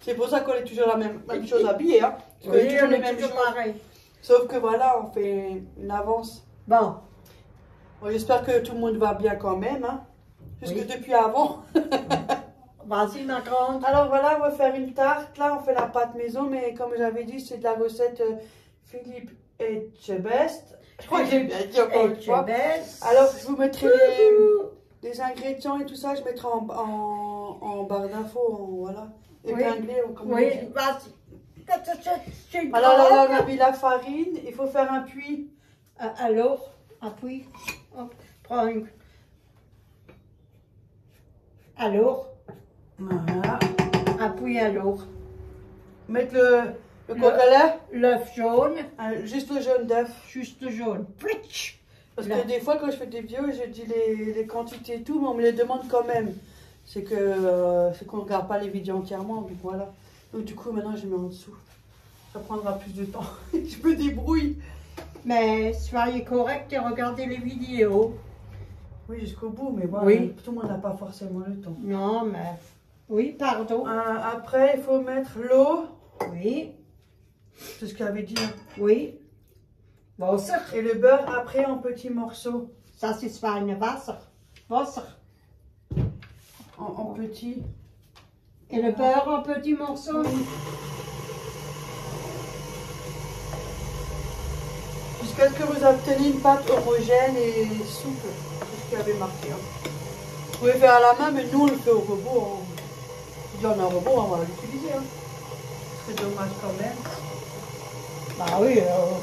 C'est pour ça qu'on est toujours la même, même chose habillée. Hein, parce qu'on Oui, est toujours on est toujours jour. pareil. Sauf que voilà, on fait une avance. Bon, Bon, J'espère que tout le monde va bien quand même. Hein, Oui. depuis avant. vas-y ma grande. Alors voilà, on va faire une tarte. Là, on fait la pâte maison, mais comme j'avais dit, c'est de la recette euh, Philippe et Chebest. Je crois que j'ai bien dit encore Et une fois. Alors, je vous mettrai les, les ingrédients et tout ça, je mettrai en, en, en barre d'infos, voilà, Épinglé, comme on Oui, vas-y. Une Alors là, là, on a mis la farine, il faut faire un puits. Euh, Alors, appuie. Hop, prends une. Alors, Voilà. appuie alors. Mettre le, le Le- L'œuf jaune, juste le jaune d'œuf. juste jaune. Plitch. Parce que des fois, quand je fais des vidéos, je dis les, les quantités et tout, mais on me les demande quand même. C'est que euh, c'est qu'on ne regarde pas les vidéos entièrement, donc voilà. Donc du coup, maintenant, je mets en dessous. Ça prendra plus de temps. je me débrouille. Mais soyez correct et regardez les vidéos. Oui, jusqu'au bout, mais bon, Oui. tout le monde n'a pas forcément le temps. Non, mais. Oui, pardon. Euh, après, il faut mettre l'eau, Oui, c'est ce qu'il avait dit, hein. oui. Wasser. et le beurre après en petits morceaux. Ça, c'est feine Wasser. Wasser. En, en petits. Et le beurre en petits morceaux. Jusqu'à ce que vous obteniez une pâte homogène et souple. C'est ce qu'il avait marqué. hein. Vous pouvez faire à la main, mais nous on le fait au robot. hein. Si on a un robot, on va l'utiliser. Hein. C'est dommage quand même. Bah oui, euh,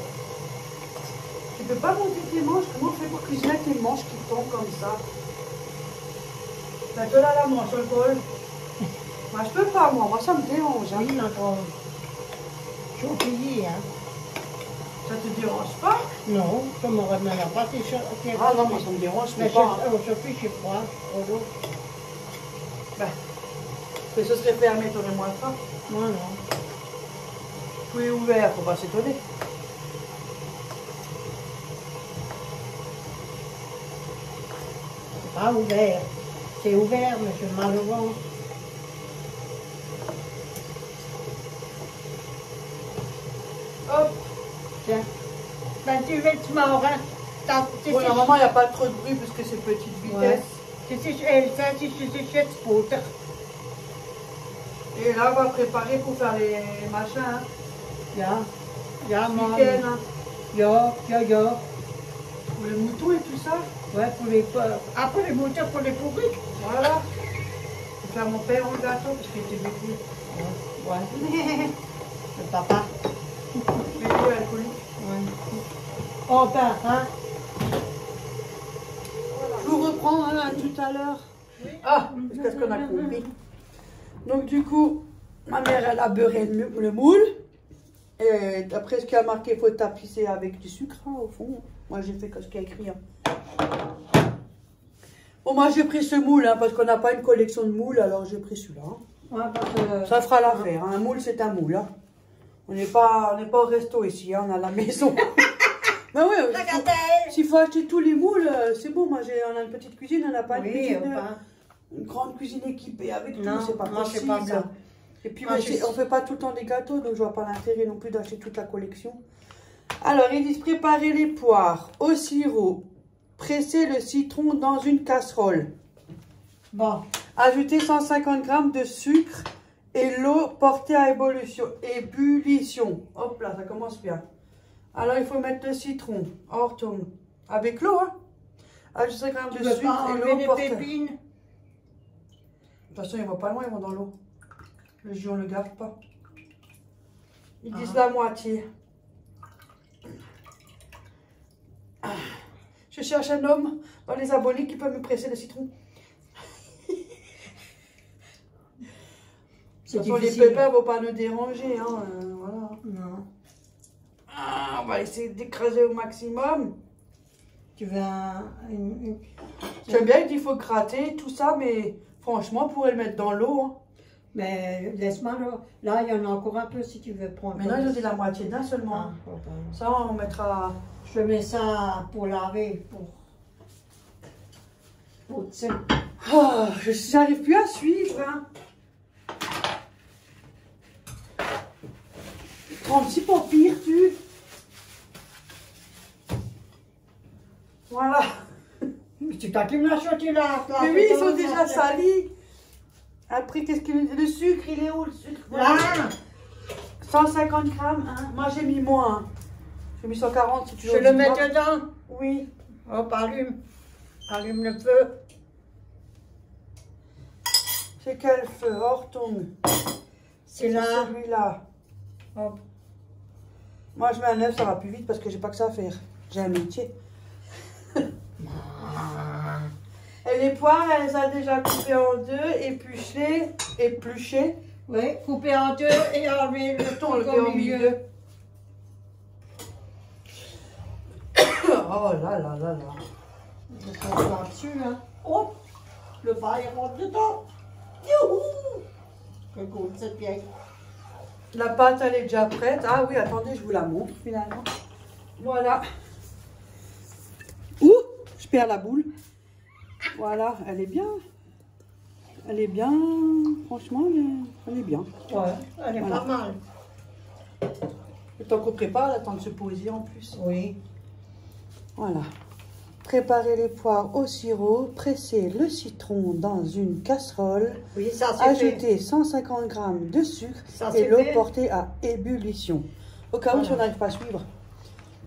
Tu peux pas monter tes manches. Comment on fait pour cuisiner tes manches qui tombent comme ça? T'as là la manche, le bol. Moi je peux pas, moi. Moi ça me dérange. hein. oui, ma grande. J'ai oublié, hein. Ça te dérange pas? Non, je me remets pas tes choses. Ah non, moi ça me dérange, Mais mais je, pas. hein. oh, je fiche pas. Oh, non. Ben, que ce serait fermé, t'aurais moins faim. Moi, non. Tout est ouvert, faut pas s'étonner. C'est pas ouvert. C'est ouvert, mais j'ai mal au ventre. Hop Tiens. Ben, tu mort, hein. T'as- tu Bon, sais- normalement, il n'y a pas trop de bruit puisque c'est petite vitesse. Et là, on va préparer pour faire les machins. Hein. Ja, Ce man. week-end, hein. Ja, ja, ja. Pour les moutons et tout ça. Ouais, pour les, après les moutons, pour les pourris. Voilà. Je vais faire mon père en gâteau parce qu'il était beaucoup. Ouais. Le papa. Mais lui, alcoolique. Ouais. Oh ben, hein. Je vous reprends hein, à tout à l'heure. Ah, jusqu'à ce qu'on a compris. Donc du coup, ma mère, elle a beurré le, moule. Et d'après ce qu'il y a marqué, il faut tapisser avec du sucre hein, au fond. Moi, j'ai fait ce qu'il y a écrit. hein. Bon, moi, j'ai pris ce moule hein, parce qu'on n'a pas une collection de moules, alors j'ai pris celui-là. hein. Ouais, que- Ça fera l'affaire. hein. Un moule, c'est un moule. On n'est pas, on pas au resto ici, hein, on a la maison. Mais oui, s'il faut acheter tous les moules, euh, c'est bon. Moi, j'ai, on a une petite cuisine, on n'a pas une, cuisine, euh, enfin. une grande cuisine équipée avec Non, tout. C'est pas moi, possible. pas ça. Et puis, Moi, on fait pas tout le temps des gâteaux, donc je vois pas l'intérêt non plus d'acheter toute la collection. Alors, ils disent préparer les poires au sirop. Presser le citron dans une casserole. Bon, Ajouter 150 g de sucre et l'eau portée à ébullition. ébullition. Hop là, ça commence bien. Alors, il faut mettre le citron. On retourne. Avec l'eau, hein. Ajouter 50 g de sucre pas et l'eau les portée. pépines? De toute façon, ils vont pas loin, ils vont dans l'eau. Le jus, on le garde pas. Ils disent la moitié. Je cherche un homme dans les abonnés qui peut me presser le citron. Les pépins ne vont pas nous déranger. Hein, euh, voilà. Non. Ah, on va essayer d'écraser au maximum. Tu veux un, une, une- J'aime bien qu'il faut gratter tout ça, mais franchement, on pourrait le mettre dans l'eau. hein. Mais laisse-moi là. Là, il y en a encore un peu si tu veux prendre. Mais ont dit la moitié d'un Ah, seulement. pardon. Ça, on mettra. Je mets ça pour laver, pour. Oh, je n'arrive plus à suivre. Hein. 36 pour pire, tu. Voilà. Mais tu t'as qu'à me l'acheter là. là, Mais oui, ils sont déjà salis. Après, qu'est-ce que. Le sucre, il est où le sucre? Là 150 grammes. hein. Moi, j'ai mis moins. J'ai mis 140 si tu Je le mets dedans. Oui. Hop, allume. Allume le feu. C'est quel feu Horton. C'est là. Celui-là. Hop. Moi, je mets un œuf, ça va plus vite parce que j'ai pas que ça à faire. J'ai un métier. Et les poires, elle les a déjà coupées en deux, épluchées, épluchées, Oui, couper en deux et enlever le ton au milieu. milieu. Oh là là là là. Je passe là-dessus, hein? Hop, le bas il rentre dedans. Youhou Que cool, cette vieille. La pâte, elle est déjà prête. Ah oui, attendez, je vous la montre finalement. Voilà. Ouh, je perds la boule. Voilà, elle est bien. Elle est bien. Franchement, elle est, elle est bien. Ouais, elle est Voilà. pas mal. Le temps qu'on prépare, elle attend de se poser en plus. Oui. Voilà. Préparez les poires au sirop. Pressez le citron dans une casserole. Oui, ça fait. Ajoutez 150 g de sucre Ça, et l'eau portée à ébullition. Au cas où si on n'arrive pas à suivre.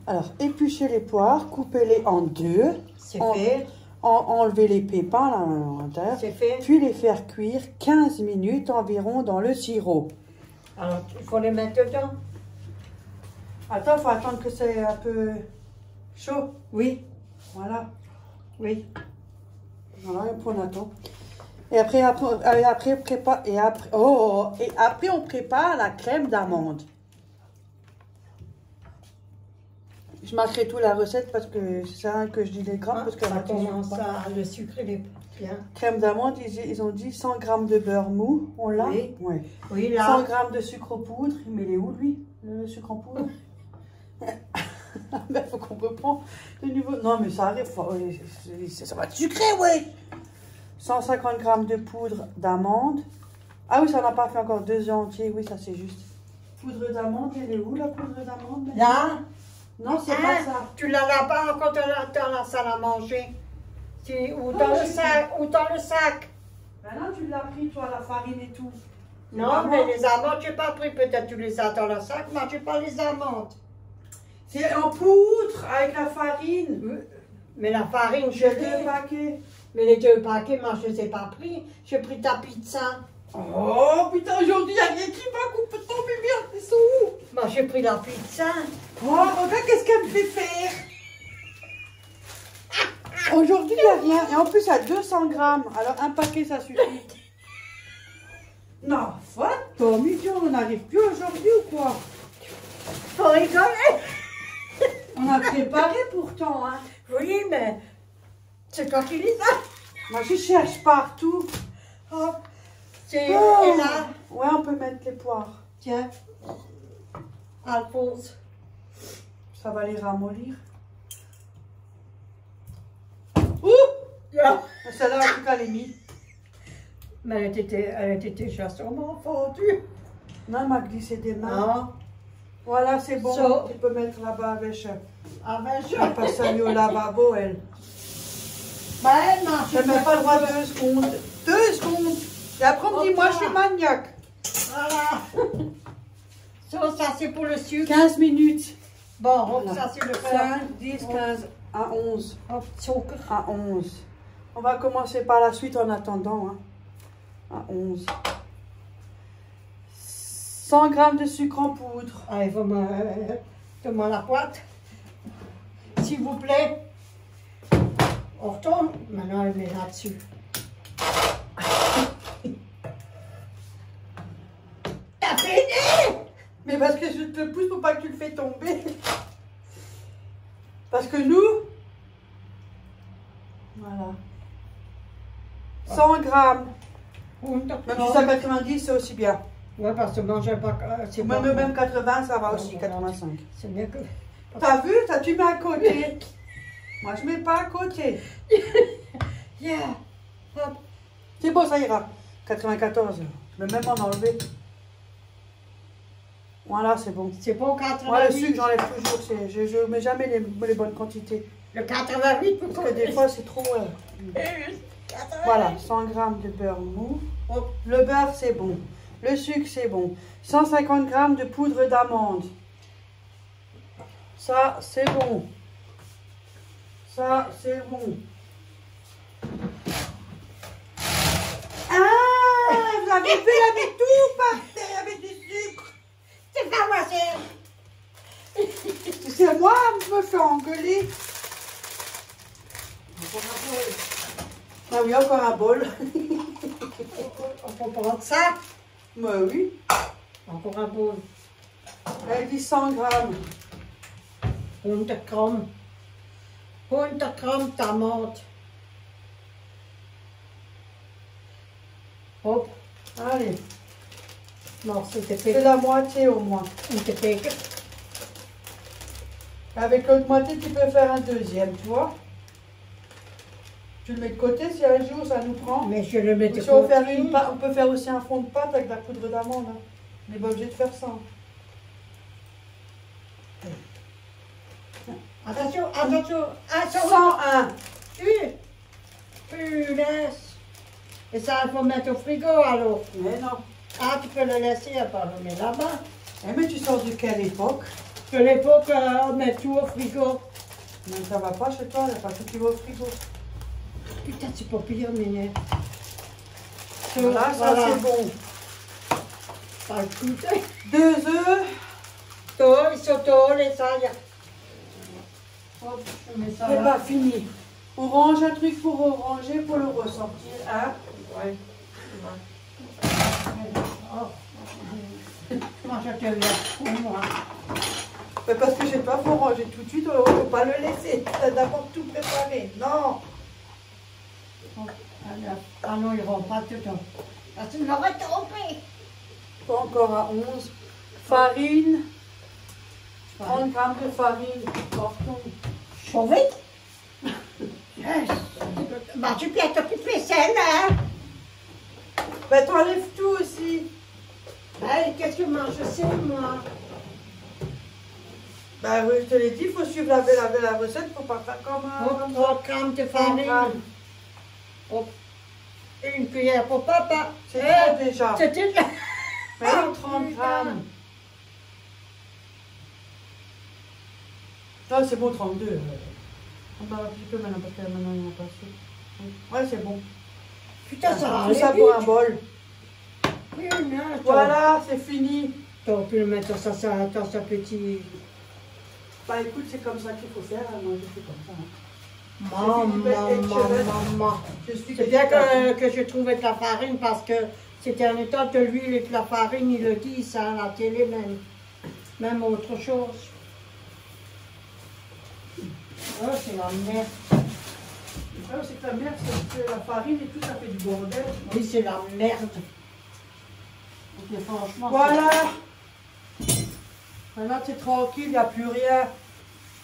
Alors, épluchez les poires, coupez-les en deux, C'est En- fait. en- enlevez les pépins là, à l'intérieur, C'est fait. puis les faire cuire 15 minutes environ dans le sirop. Alors, il faut les mettre dedans. Attends, il faut attendre que c'est un peu chaud. Oui, Voilà. oui. Voilà, on attend. Et après, après, et après, on prépare, et après, oh, oh, et après, on prépare la crème d'amande. Je marquerai tout la recette parce que c'est ça que je dis les grammes parce que ça commence à le sucre, il est bien. Crème d'amande, ils, ils ont dit 100 grammes de beurre mou. On l'a? Oui. Ouais. Oui, 100 là. grammes de sucre en poudre. Mais il est où lui Le sucre en poudre? Ben, faut qu'on reprend le niveau. Non, mais ça arrive. euh, ça va être sucré, ouais 150 grammes de poudre d'amande. Ah oui, ça n'a pas fait encore deux œufs entiers. Oui, ça c'est juste. Poudre d'amande, elle est où la poudre d'amande Là. Non, c'est Hein, pas ça. Tu l'as là-bas la, dans la salle à manger. Ou dans Oh, le sac. Ou dans le sac. Maintenant, tu l'as pris, toi, la farine et tout. Non, mais les amandes, je n'ai pas pris. Peut-être tu les as dans le sac. Moi, je n'ai pas les amandes. C'est en poudre avec la farine. Mais la farine, je J'ai deux l'ai. paquets. Mais les deux paquets, moi, je ne les ai pas pris. J'ai pris ta pizza. Oh putain, aujourd'hui, il n'y a rien qui va couper ton lumière, ils sont où? Moi, j'ai pris la pizza. Oh, regarde qu'est-ce qu'elle me fait faire? Aujourd'hui, il n'y a rien. Et en plus, à 200 grammes. Alors, un paquet, ça suffit. Non, what Tom, idiot, on n'arrive plus aujourd'hui ou quoi? Faut rigoler. On a préparé pourtant, hein. Oui, mais c'est toi qui les as. Moi, je cherche partout. Oh, c'est Oh. là. Ouais, on peut mettre les poires. Tiens. Alphonse. Ça va les ramollir. Ouh Ah. Celle-là, en tout cas, elle est mise. Mais elle était, elle était déjà sûrement fondue. Non, elle m'a glissé des mains. Ah, Voilà, c'est bon. So- Tu peux mettre là-bas avec. euh, je. Elle passe ça mieux au lavabo, elle. Ben, non, je Elle n'a pas le droit de deux secondes. Deux secondes. Et après, on me dit, moi, je suis maniaque. Voilà. Ça, ça c'est pour le sucre. 15 minutes. Bon, Voilà. ça c'est le 5, 10, 15, à 11. Hop, sucre. À 11. On va commencer par la suite en attendant. Hein. À 11. 100 grammes de sucre en poudre. Allez, faut me. Donne-moi la boîte. S'il vous plaît. On retourne. Maintenant, elle met là-dessus. T'as fini? Mais parce que je te pousse pour pas que tu le fais tomber. Parce que nous, voilà. 100 grammes 100 Même 690, c'est aussi bien. Ouais, parce que manger pas. euh, c'est Même, pas- même 80, ça va aussi, ouais. 85. C'est mieux que. T'as vu Ça, tu mets à côté. Moi, je mets pas à côté. Yeah! Hop. C'est bon, ça ira. 94. Je vais même en enlever. Voilà, c'est bon. C'est bon, 88. Moi, le sucre, j'enlève toujours. Je ne mets jamais les, les bonnes quantités. Le 88, Parce que des fois, c'est trop. Voilà, 100 g de beurre mou. Le beurre, c'est bon. Le sucre, c'est bon. 150 g de poudre d'amande. Ça, c'est bon. Ça, c'est bon. Ah, vous avez vu, il avait tout par avec du sucre. C'est pas moi, c'est. C'est moi qui me fais engueuler. Ah oui, encore un bol. On peut prendre ça. Bah oui. Encore un bol. Elle dit 100 grammes. 100 Gramm. 100 Gramm Tomate. Hop. Allez, Non, c'était c'est la moitié au moins. Avec l'autre moitié, tu peux faire un deuxième, tu vois. Tu le mets de côté si un jour ça nous prend. Mais je le mets de Si on, fait côté. une pâte- on peut faire aussi un fond de pâte avec de la poudre d'amande. hein. On n'est pas obligé de faire ça. Attention, attention, attention. 101. Une. Punaise. Et ça, il faut mettre au frigo alors. Mais non. Ah, tu peux le laisser à part mettre là-bas. Eh, mais tu sors de quelle époque? De l'époque, euh, on met tout au frigo. Mais ça va pas chez toi, il n'y a pas tout qui va au frigo. Putain, c'est pas pire, mais... Voilà, ça Voilà. c'est bon. Ça coûte. Deux œufs. Sont tôt, les ça, y a... Hop, je mets ça là. pas fini. On range un truc pour ranger, pour le ressortir. Hein Ouais. Oh. Moi, te laisse pour moi. Mais parce que toi, il faut ranger tout de suite, on ne peut pas le laisser. Tu as d'abord tout préparé. Non. Alors. Ah non, ils vont pas tout le temps. Parce qu'ils m'auraient trompé. Pas encore à 11. Farine. 30 grammes de farine. Carton. Yes. Bah, tu piètes plus de vaisselle, hein. Ben, t'enlèves tout aussi. Hey, qu'est-ce que moi, je sais, moi? Ben oui, je te l'ai dit, il faut suivre la, la, la recette, faut pas faire comme Hop, un. 3 grammes de 30 farine. Hop. Et une cuillère pour papa. C'est Eh, déjà. C'était là. Mais non, 30 grammes. Non, c'est bon, 32. euh. On va un petit peu maintenant parce que maintenant il a pas assez. Ouais, c'est bon. Putain, ça va Tout ça vite. pour un bol. Punaise, Voilà, c'est fini. T'aurais pu le mettre dans sa, sa- dans sa petite... Bah écoute, c'est comme ça qu'il faut faire. hein. Moi, je fais comme ça. hein. Maman, maman. C'est bien que, que je trouvais de la farine parce que c'était un état de l'huile et de la farine, ils le disent ça à la télé même. Même autre chose. Oh, c'est la merde. Ah, c'est la merde, c'est que la farine et tout, ça fait du bordel. Oui, c'est la merde. Franchement. Voilà. Maintenant, c'est tranquille, il n'y a plus rien.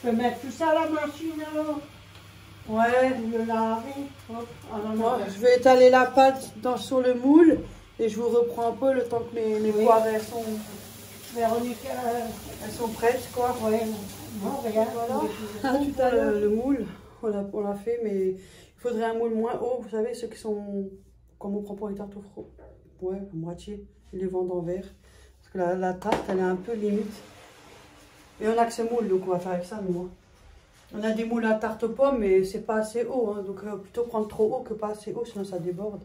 Je peux mettre tout ça à la machine alors Ouais. Ah Moi, je vais étaler la pâte dans, sur le moule et je vous reprends un peu le temps que mes, mes Oui. poires elles sont, Véronique, euh, elles sont prêtes quoi. ouais, non. Voilà. Ah, tout à le, le moule, on l'a on l'a fait, mais il faudrait un moule moins haut. Vous savez, ceux qui sont comme on prend pour les tartes au. Ouais, à moitié. Ils les vendent en verre. Parce que la, la tarte, elle est un peu limite. Et on a que ce moule, donc on va faire avec ça, nous. hein. On a des moules à tarte aux pommes, mais c'est pas assez haut. hein. donc euh, plutôt prendre trop haut que pas assez haut, sinon ça déborde.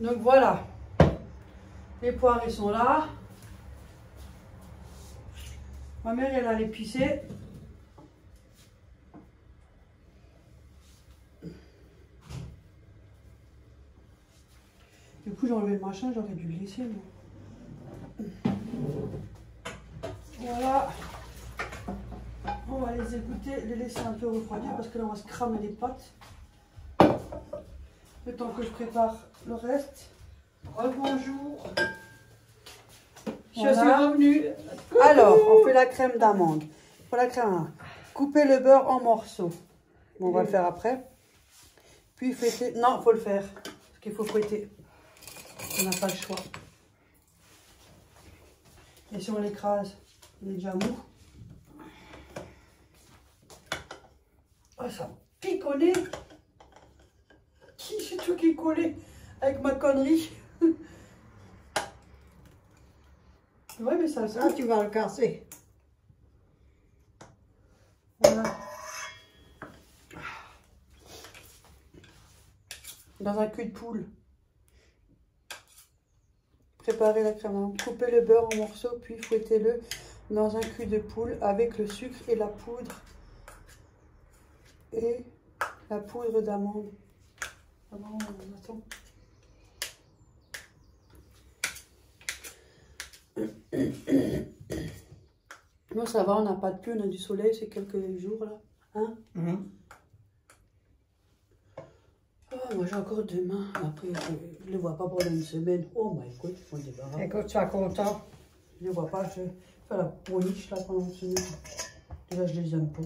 Donc voilà. Les poires, ils sont là. Ma mère, elle a l'épicé. Du coup, j'ai enlevé le machin, j'aurais dû le laisser. Voilà. On va les égoutter, les laisser un peu refroidir parce que là, on va se cramer les pâtes. Le temps que je prépare le reste. Rebonjour. Je Voilà. suis revenue. Alors, on fait la crème d'amande. Pour la crème, couper le beurre en morceaux. Bon, on va le faire après. Puis fouetter. Non, faut le faire. Parce qu'il faut fouetter. On n'a pas le choix. Et si on l'écrase, il est déjà mou. Oh, ça pique au nez. Qui c'est tout qui est collé avec ma connerie? Ouais, mais ça, ça. Ah, tu vas le casser. Voilà. Dans un cul de poule. Préparez la crème. d'amande. Coupez le beurre en morceaux, puis fouettez-le dans un cul de poule avec le sucre et la poudre. Et la poudre d'amande. Amande, attends. Non, ça va, on n'a pas de pluie, on a du soleil, c'est quelques jours là. Hein? Mhm. Ah, moi j'ai encore demain. Après, je ne le vois pas pendant une semaine. Oh my god. Écoute, tu es content? Je ne vois pas, je fais la polish là pendant une semaine. Déjà, je les aime pas.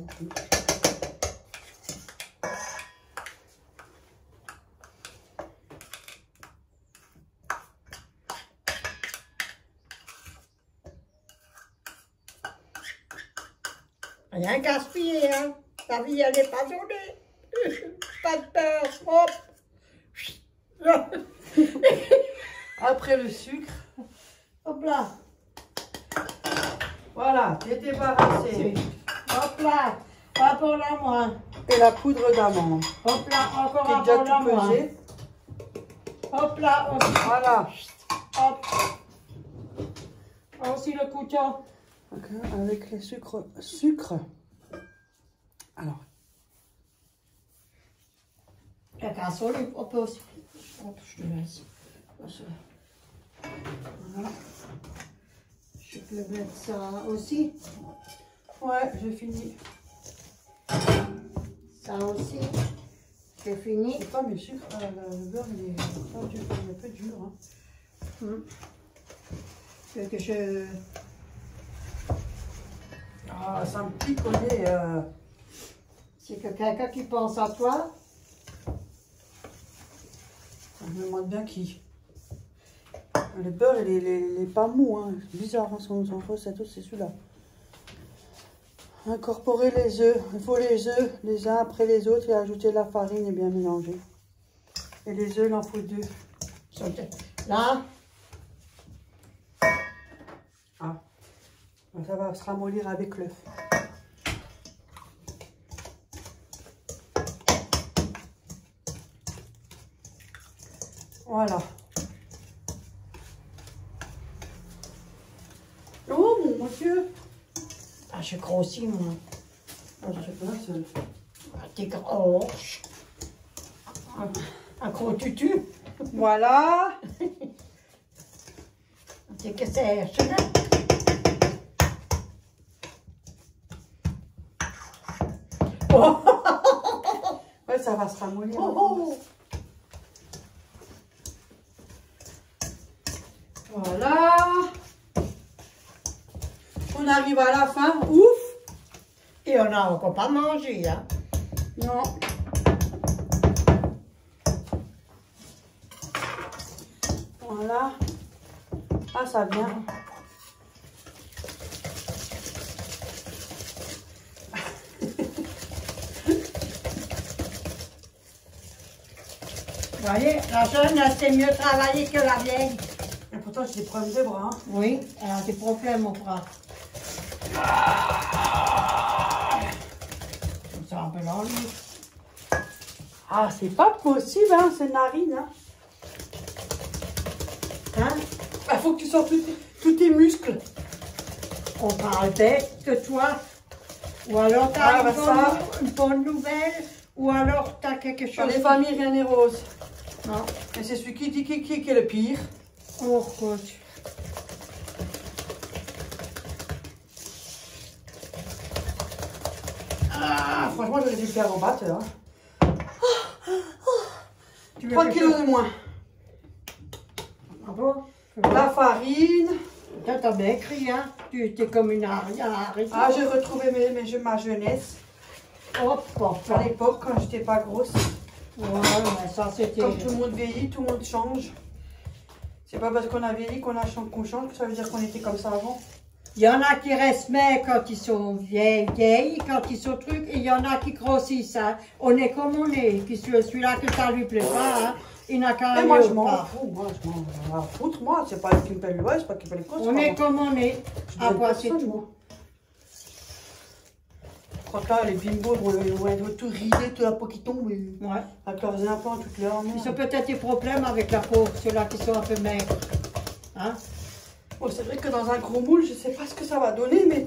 Rien gaspillé, hein. Ta vie, elle n'est pas donnée. Pas de peur. Hop. Après le sucre, Hop là. voilà, t'es débarrassé. Hop là. Pas pour la moi. Et la poudre d'amande. Hop là, encore un pour la moi. Hop là. Voilà. Hop. Aussi le couteau. Avec les sucres. Sucre. Alors, La casserole, on peut aussi. Je te laisse. Voilà. Je peux mettre ça aussi. ouais, j'ai fini. Ça aussi. C'est fini. C'est pas mes sucres. ah, le beurre, il est pas dur, il est un peu dur. Hein. Hum. Que je. Ah, ça me pique au nez. euh. C'est que quelqu'un qui pense à toi. Je me demande bien qui. Le beurre, il est, pas mou. Hein. C'est bizarre, hein, son, son c'est celui-là. Incorporer les œufs. Il faut les œufs les uns après les autres et ajouter la farine et bien mélanger. Et les œufs, il en faut deux. Là, Ça va se ramollir avec l'œuf. Voilà. Oh mon Dieu ah, je grossis, moi. Ah, je sais pas, c'est- Ah, T'es gros. Un, un gros tutu. Voilà. C'est que c'est. c'est là. Ouais, ça va se ramollir. Oh, oh. Voilà. On arrive à la fin. Ouf. Et on n'a encore pas mangé, hein. Non. Voilà. Ah, ça vient. Vous voyez, la jeune, elle sait mieux travailler que la vieille. Et pourtant, j'ai des problèmes de bras. hein. Oui, elle a des problèmes au bras. C'est un peu lui. Ah, c'est pas possible, hein, ces narines. Hein. Hein? Il faut que tu sortes tous tes- muscles. On parle bête que toi. Ou alors t'as Ah, une, bah bonne, ça. une bonne nouvelle. Ou alors t'as quelque Dans chose. les familles, rien n'est rose. Non. Et c'est celui qui dit qui, qui, qui est le pire. Oh, coach. Ah, franchement, j'aurais dû le faire en batteur. hein. Tu veux 3 quelque kilos de moins. Ah bon? La farine. T'as bien écrit, hein Tu étais comme une arrière. Ah, j'ai retrouvé mes, mes, ma jeunesse. Hop, hop, À l'époque, quand j'étais pas grosse. Ouais, mais ça, c'était... Comme tout le monde vieillit, tout le monde change. C'est pas parce qu'on a vieilli qu'on qu'on change que ça veut dire qu'on était comme ça avant. Il y en a qui restent mais quand ils sont vieilles, vieilles, quand ils sont trucs, et il y en a qui grossissent. Hein. On est comme on est. Qui celui-là que ça lui plaît pas, hein. il n'a qu'à aller moi, je m'en fous. Moi, je m'en foutre. Moi, c'est pas qui me paye le c'est pas qui me paye le On est comme on est. À quoi c'est tout. Je crois que là, les bimbos vont, être tout ridés, tout la peau qui tombe. Ouais. Avec leurs implants, toutes leurs Ils ont peut-être des problèmes avec la peau, ceux-là qui sont un peu maigres. Hein? Bon, c'est vrai que dans un gros moule, je ne sais pas ce que ça va donner, mais...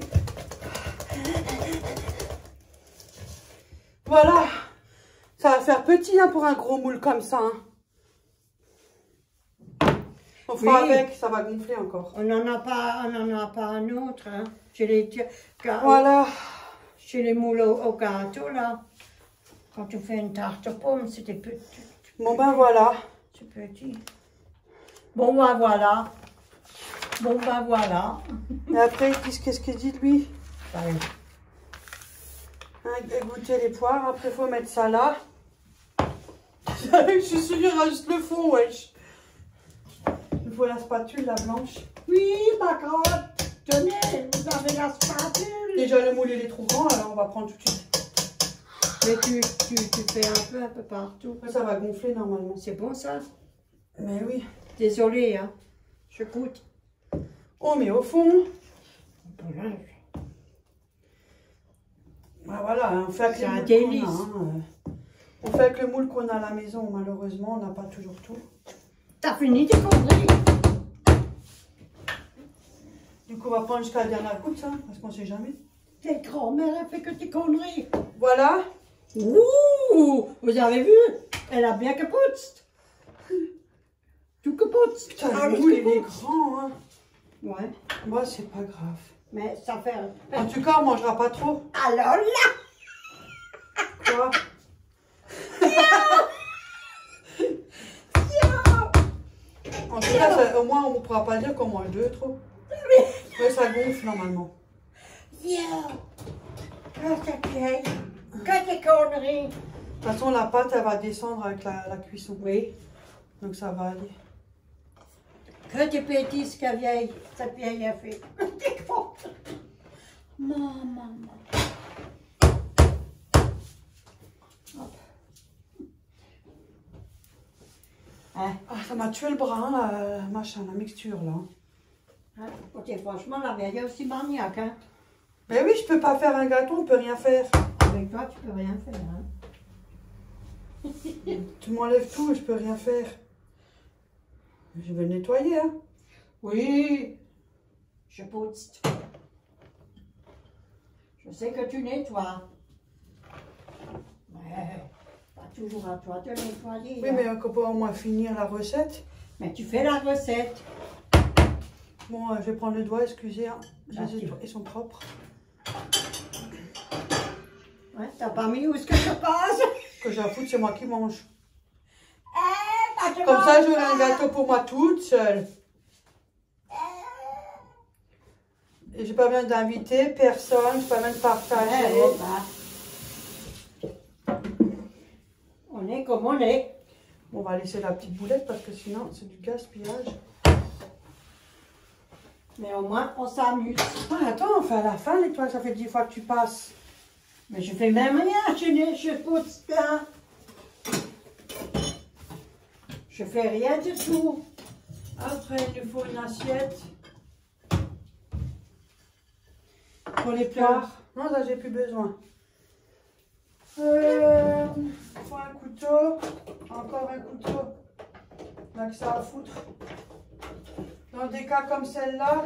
Voilà. Ça va faire petit hein, pour un gros moule comme ça. Hein. On fera avec, ça va gonfler encore. On n'en a pas, on en a pas un autre. Hein. Les, voilà. Chez les moules au, gâteau, là. Quand tu fais une tarte aux pommes, c'était petit. Bon ben voilà. C'est petit. Bon ben voilà. Bon, ben voilà. Et après, qu'est-ce qu'il dit, lui? Hein, Goûter les poires. Après, il faut mettre ça là. Je suis sûre qu'il reste le fond, wesh. Il faut la spatule, la blanche. Oui, ma grande. Tenez, vous avez la spatule. Déjà, le moule, il est trop grand, alors on va prendre tout de suite. Mais tu, tu, tu fais un peu, un peu partout. Ça va gonfler normalement. C'est bon, ça? Mais oui. Désolée, hein. Je goûte. On met au fond. Ah, voilà, on fait avec un délice. Hein. On fait avec le moule qu'on a à la maison. Malheureusement, on n'a pas toujours tout. T'as fini tes conneries? Du coup, on va prendre jusqu'à la dernière goutte, ça, parce qu'on sait jamais. Tes grand-mère, elle fait que tes conneries. Voilà. Ouh Vous avez vu? Elle a bien capotté. Tout capotté. Putain, le ah, moule, il est grand, hein. Ouais. Moi, c'est pas grave. Mais ça fait... En tout cas, on mangera pas trop. Alors là Quoi? En tout cas, au moins, on ne pourra pas dire qu'on mange deux trop. Oui, ça gonfle normalement. Viens Que t'es vieille Que t'es conneries De toute façon, la pâte, elle va descendre avec la, la cuisson. Oui. Donc ça va aller. Que tu pétis ce que vieille, cette vieille a fait. Maman. Hein? Ah, ça m'a tué le bras, la, machin, la mixture, là. Hein? Ok, franchement, la vieille est aussi maniaque, hein. Ben oui, je peux pas faire un gâteau, on peut rien faire. Avec toi, tu peux rien faire, hein. tu m'enlèves tout et je peux rien faire. Je vais nettoyer, hein. Oui, je pose. Je sais que tu nettoies. Mais pas toujours à toi de nettoyer. Oui, mais on peut au moins finir la recette. Mais tu fais la recette. Bon, euh, je vais prendre le doigt, excusez. Hein. Ils sont propres. Ouais, t'as pas mis où est-ce que je passe? Que j'ai à foutre, c'est moi qui mange. Comme ça, j'aurai un gâteau pour moi toute seule. Et j'ai pas besoin d'inviter personne, je pas besoin de partager. On est comme on est. on va laisser la petite boulette parce que sinon, c'est du gaspillage. Mais au moins, on s'amuse. Ah, attends, on fait à la fin, toi, ça fait dix fois que tu passes. Mais je fais même rien, je, je pousse là. Je fais rien du tout. Après, il nous faut une assiette. Pour les plats. Non, ça, j'ai plus besoin. Euh, faut un couteau. Encore un couteau. Là que ça à foutre. Dans des cas comme celle-là,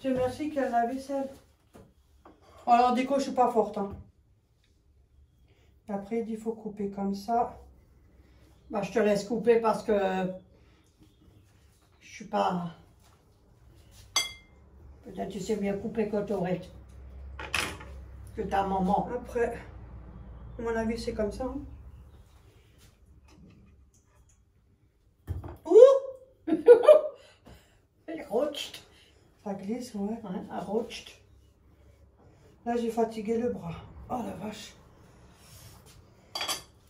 Dieu merci qu'elle a la vaisselle. Alors, déco, je suis pas forte. Hein. Après, il faut couper comme ça. Bah, je te laisse couper parce que je suis pas... Peut-être tu sais mieux couper que t'aurais que ta maman. Après, à mon avis, c'est comme ça. Hein. Ouh rutscht. Ça glisse, ouais. Ouais, ça rutscht. Là, j'ai fatigué le bras. Oh la vache.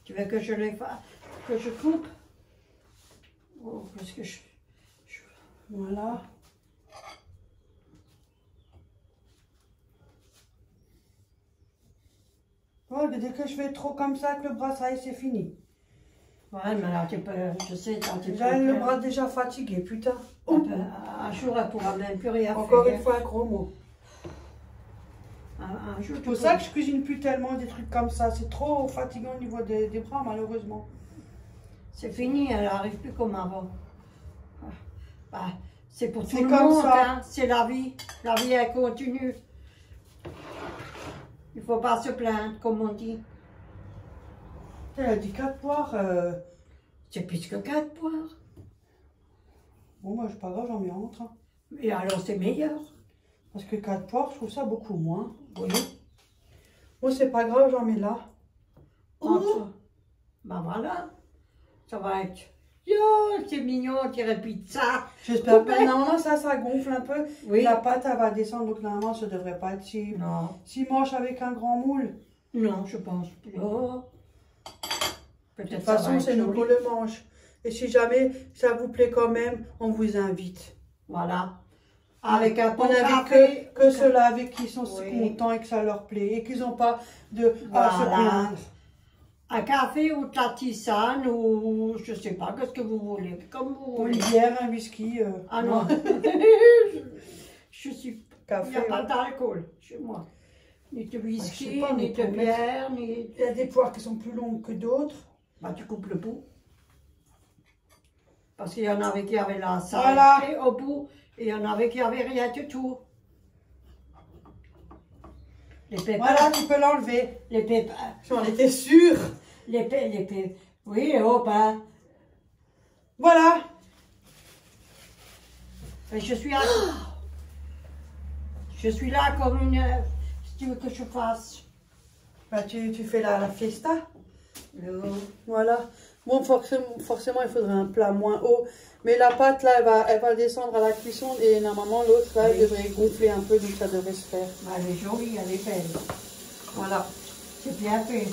Tu veux que je les fasse, que je coupe? Oh, parce que je... je- Voilà. Ouais, mais dès que je fais trop comme ça, avec le bras, ça y est, c'est fini. Ouais, mais là, tu peux, je sais, quand tu. J'ai le bras déjà fatigué, putain. Un, peu- un jour, elle pourra même plus rien Encore faire. une fois, un gros mot. C'est pour ça que je cuisine plus tellement des trucs comme ça. C'est trop fatigant au niveau des, des bras, malheureusement. C'est fini, elle n'arrive plus comme avant. Ah, bah, c'est pour tout le comme monde, hein. c'est la vie. La vie, elle continue. Il ne faut pas se plaindre, comme on dit. Elle a dit quatre poires. euh, C'est plus que quatre poires. Bon, moi, je pas grave, j'en mets entre. hein. Et alors, c'est meilleur? Parce que quatre poires, je trouve ça beaucoup moins. Oui. Moi, c'est pas grave, j'en mets là. Entre. Ben voilà. Ça va être. Yo, c'est mignon, on dirait pizza. J'espère pas. Normalement, ça, ça gonfle un peu. Oui. La pâte, elle va descendre, donc normalement, ça devrait pas être si. Non. S'il mange avec un grand moule. Non, je pense plus. Oh. De Peut-être toute façon, c'est nous qu'on le mange. Et si jamais ça vous plaît quand même, on vous invite. Voilà. Avec un On bon invite café. que, que ceux-là avec qui sont Oui. contents et que ça leur plaît et qu'ils n'ont pas de à se Voilà. plaindre. Un café ou de la tisane ou je sais pas, qu'est-ce que vous voulez, comme vous Ou une bière, un whisky. euh, Ah non. je suis. Il n'y a pas d'alcool chez moi. Ni de whisky, pas, ni de bière, ni. Il y a des poires qui sont plus longues que d'autres. Bah, tu coupes le bout. Parce qu'il y en avait qui avaient la Voilà. saleté au bout, et il y en avait qui avaient rien du tout. Les pépins. Voilà, tu peux l'enlever. Les pépins. J'en étais sûre. Les pépins. Les pépins. Oui, hop, hein. Voilà. Et je suis là. Je suis là comme une. Si tu veux que je fasse. Bah, tu, tu fais la, la fiesta. le- Voilà. Bon, forcément, forcément, il faudrait un plat moins haut. Mais la pâte, là, elle va, elle va descendre à la cuisson. Et normalement, l'autre, là, elle devrait gonfler un peu. Donc, ça devrait se faire. Bah, elle est jolie, elle est belle. Voilà. C'est bien fait.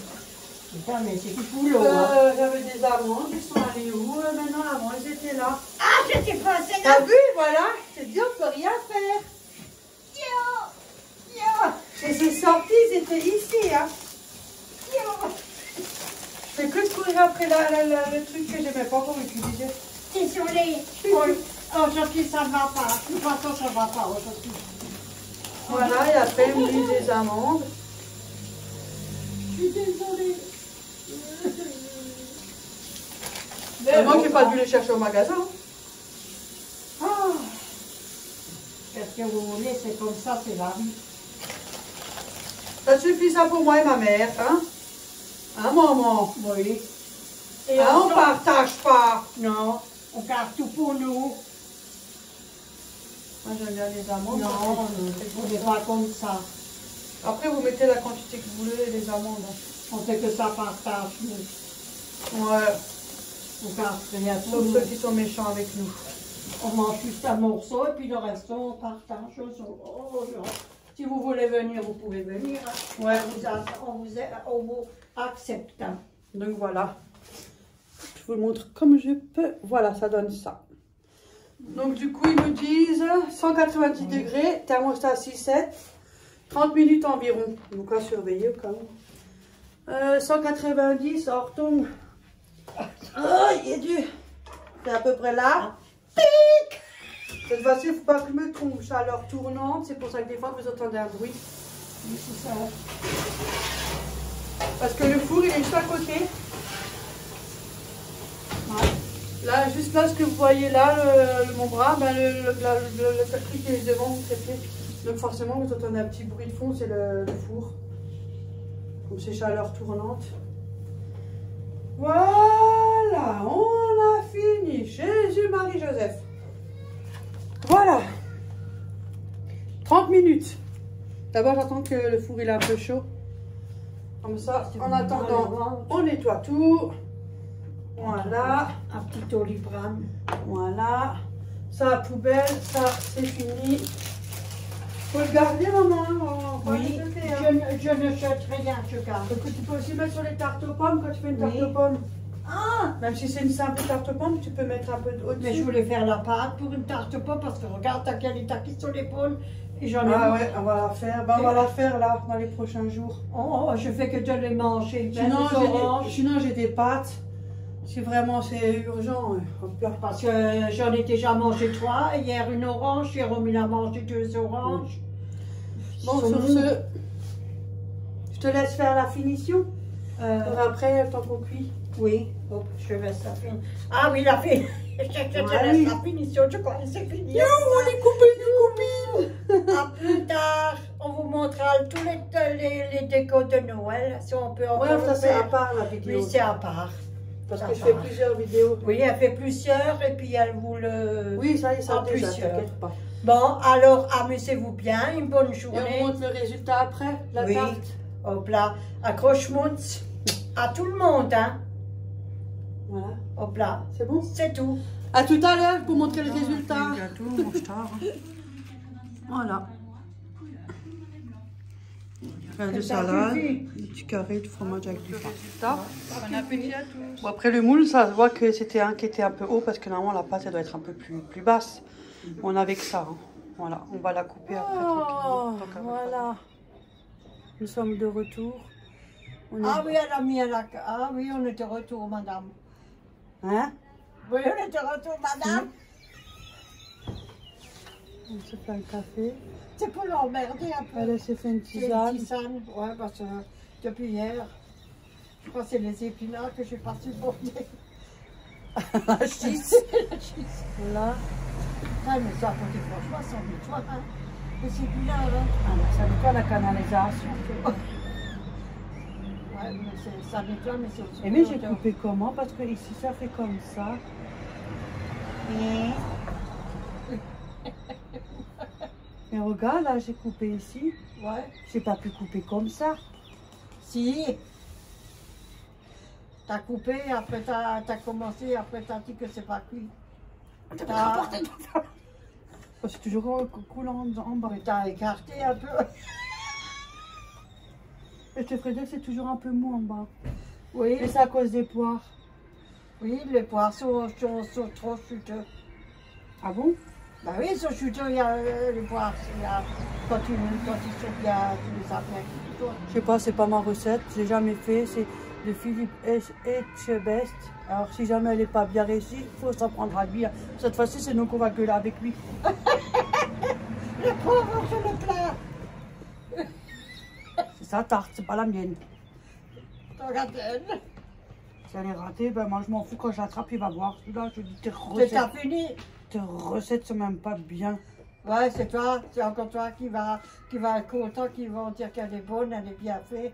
Putain, mais c'est du boulot. hein. Euh, J'avais des amandes. Ils sont allés où euh, maintenant ils étaient là. Ah, je t'ai passé T'as vu, voilà. C'est dit, on peut rien faire. Et c'est sorti, ils étaient ici, hein. Fais que de courir après la, la- la- le truc que j'aimais pas encore utiliser. Désolée. Oh, Aujourd'hui, ça ne va pas. De toute façon, ça ne va pas aujourd'hui. Voilà, et après, il me dit des amandes. Je suis désolée. C'est moi qui n'ai pas dû les chercher au magasin. Ah. Qu'est-ce que vous voulez C'est comme ça, c'est la vie. Ça suffit ça pour moi et ma mère, hein Hein, maman Oui. Et Hein, on on partage pas. Non, on garde tout pour nous. Moi, j'aime bien les amandes. Non, on n'est pas comme ça. Après, vous mettez la quantité que vous voulez, les amandes. On fait que ça partage, nous. Ouais, On garde rien pour sauf ceux qui sont méchants avec nous. On mange juste un morceau et puis le reste, on partage. aux autres. Si vous voulez venir, vous pouvez venir. hein. Ouais. On vous, a- on vous, a- on vous accepte. hein. Donc voilà. Je vous le montre comme je peux. Voilà, ça donne ça. Donc du coup, ils nous disent 190 degrés, thermostat 6,7, 30 minutes environ. Donc à surveiller au cas où. Euh, 190, on retombe. Ah, il est dur. C'est à peu près là. Pic Cette fois-ci, il ne faut pas que je me trompe. Chaleur tournante, c'est pour ça que des fois vous entendez un bruit. Ça. Parce que le four, il est juste à côté. Là, juste là, ce que vous voyez là, mon bras, ben, le, le, qui est devant, vous traitez. Donc forcément, vous entendez un petit bruit de fond, c'est le, four. Comme c'est chaleur tournante. Voilà, on a fini. Jésus, Marie, Joseph. Voilà. 30 minutes. D'abord, j'attends que le four il est un peu chaud. Comme ça, en attendant, on nettoie tout. Voilà. Un petit olibrane. Voilà. Ça, la poubelle, ça, c'est fini. Faut le garder, maman. hein, Oui, jeter, hein. je, ne- je ne jette rien, je garde. Parce que tu peux aussi mettre sur les tartes aux pommes quand tu fais une tarte Oui. aux pommes. Ah Même si c'est une simple tarte aux pommes, tu peux mettre un peu au-dessus. Mais je voulais faire la pâte pour une tarte pas parce que regarde ta qualité qui sur l'épaule et j'en ai Ah ouais, on va la faire. Ben, on va la faire là, dans les prochains jours. Oh, oh, je fais que de les manger. Sinon, j'ai des, des pâtes. Si vraiment c'est urgent. Parce que j'en ai déjà mangé trois. Hier une orange, Jérôme il a mangé deux oranges. Bon, Ils sont sur ce, je te laisse faire la finition. Euh, après, temps qu'on cuit. Oui, Hop, je laisse la fin. Ah oui, la fin. Je te la finition, je crois que c'est fini. on est coupé du copine À plus tard, on vous montrera tous les, les, les décos de Noël, si on peut encore Ouais, ça c'est à part la vidéo. Oui, c'est à part. Parce que je fais plusieurs vidéos. Oui, elle fait plusieurs et puis elle vous le... Oui, ça y est, ça En déjà, plusieurs. t'inquiète pas. Bon, alors amusez-vous bien, une bonne Et on journée. montre le résultat après, la Oui. tarte. Hop là, accroche-mousse à tout le monde, hein. Voilà, Hop là, c'est bon? C'est tout. À tout à l'heure pour montrer le résultat. Gâteau, on mange tard. Voilà. Un de salade, petits carrés de fromage avec du pain. Résultat. Bon appétit à tous. Bon, après le moule, ça se voit que c'était un qui était un peu haut parce que normalement la pâte elle doit être un peu plus, plus basse. On avait que ça. hein. Voilà, on va la couper après. faire. voilà. Nous sommes de retour. On est- Ah oui, elle a mis à la... Ah oui, on est de retour, madame. Hein? Oui, on est de retour, madame. On se fait un café. C'est pour l'emmerder un peu. Elle s'est fait une C'est une tisane. tisane, ouais, parce que depuis hier, je crois que c'est les épinards que j'ai pas supporté. La chisse. Voilà. Ah, mais ça, faut franchement, ça nettoie, hein. Les épinards, hein. Ah, mais ça nettoie la canalisation. Mais ça nettoie, mais c'est aussi... Et mais j'ai coupé comment? Parce que ici ça fait comme ça. Et regarde, là j'ai coupé ici. Ouais. J'ai pas pu couper comme ça. Si. T'as coupé, après t'as as commencé, après t'as dit que c'est pas cuit. T'as C'est toujours coulant en bas. mais t'as écarté un peu. Et je te dire que c'est toujours un peu mou en bas. Oui, Et c'est à cause des poires. oui, les poissons sont, sont trop chuteux. Ah bon? Bah oui, ils sont chuteux, il y a euh, les poissons. il y a- Quand, tu, quand ils sont bien, tu les as bien cuits. Je sais pas, c'est pas ma recette. J'ai jamais fait. C'est de Philippe. Etchebest. Alors si jamais elle n'est pas bien réussie, il faut s'en prendre à lui. Cette fois-ci, c'est nous qu'on va gueuler avec lui. Le pauvre. C'est sa tarte, c'est pas la mienne. Si elle est ratée, ben moi je m'en fous quand je l'attrape, il va voir. Là, je dis tes C'est recettes, fini. tes recettes sont même pas bien. Ouais, c'est toi, c'est encore toi qui va, qui va être content, qui va dire qu'elle est bonne, elle est bien faite.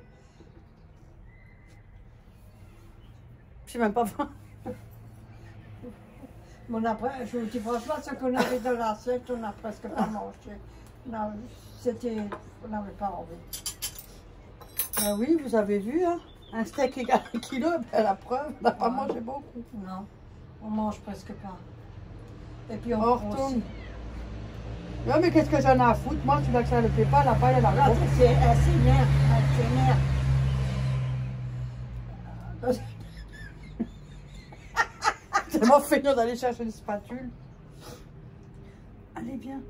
C'est même pas. Mon après, je vous dis franchement, ce qu'on avait dans l'assiette, on n'a presque pas mangé. C'était, on n'avait pas envie. Ben oui, vous avez vu, hein. Un steak égale un kilo, ben la preuve, on n'a pas Ouais. mangé beaucoup. Non, on mange presque pas. Et puis on, On retourne. Ouais, mais qu'est-ce que j'en ai à foutre? Moi, tu vois que ça le fait pas, la paille, elle a Regarde, c'est elle s'énerve, elle s'énerve. C'est tellement feignant d'aller chercher une spatule. Allez, viens.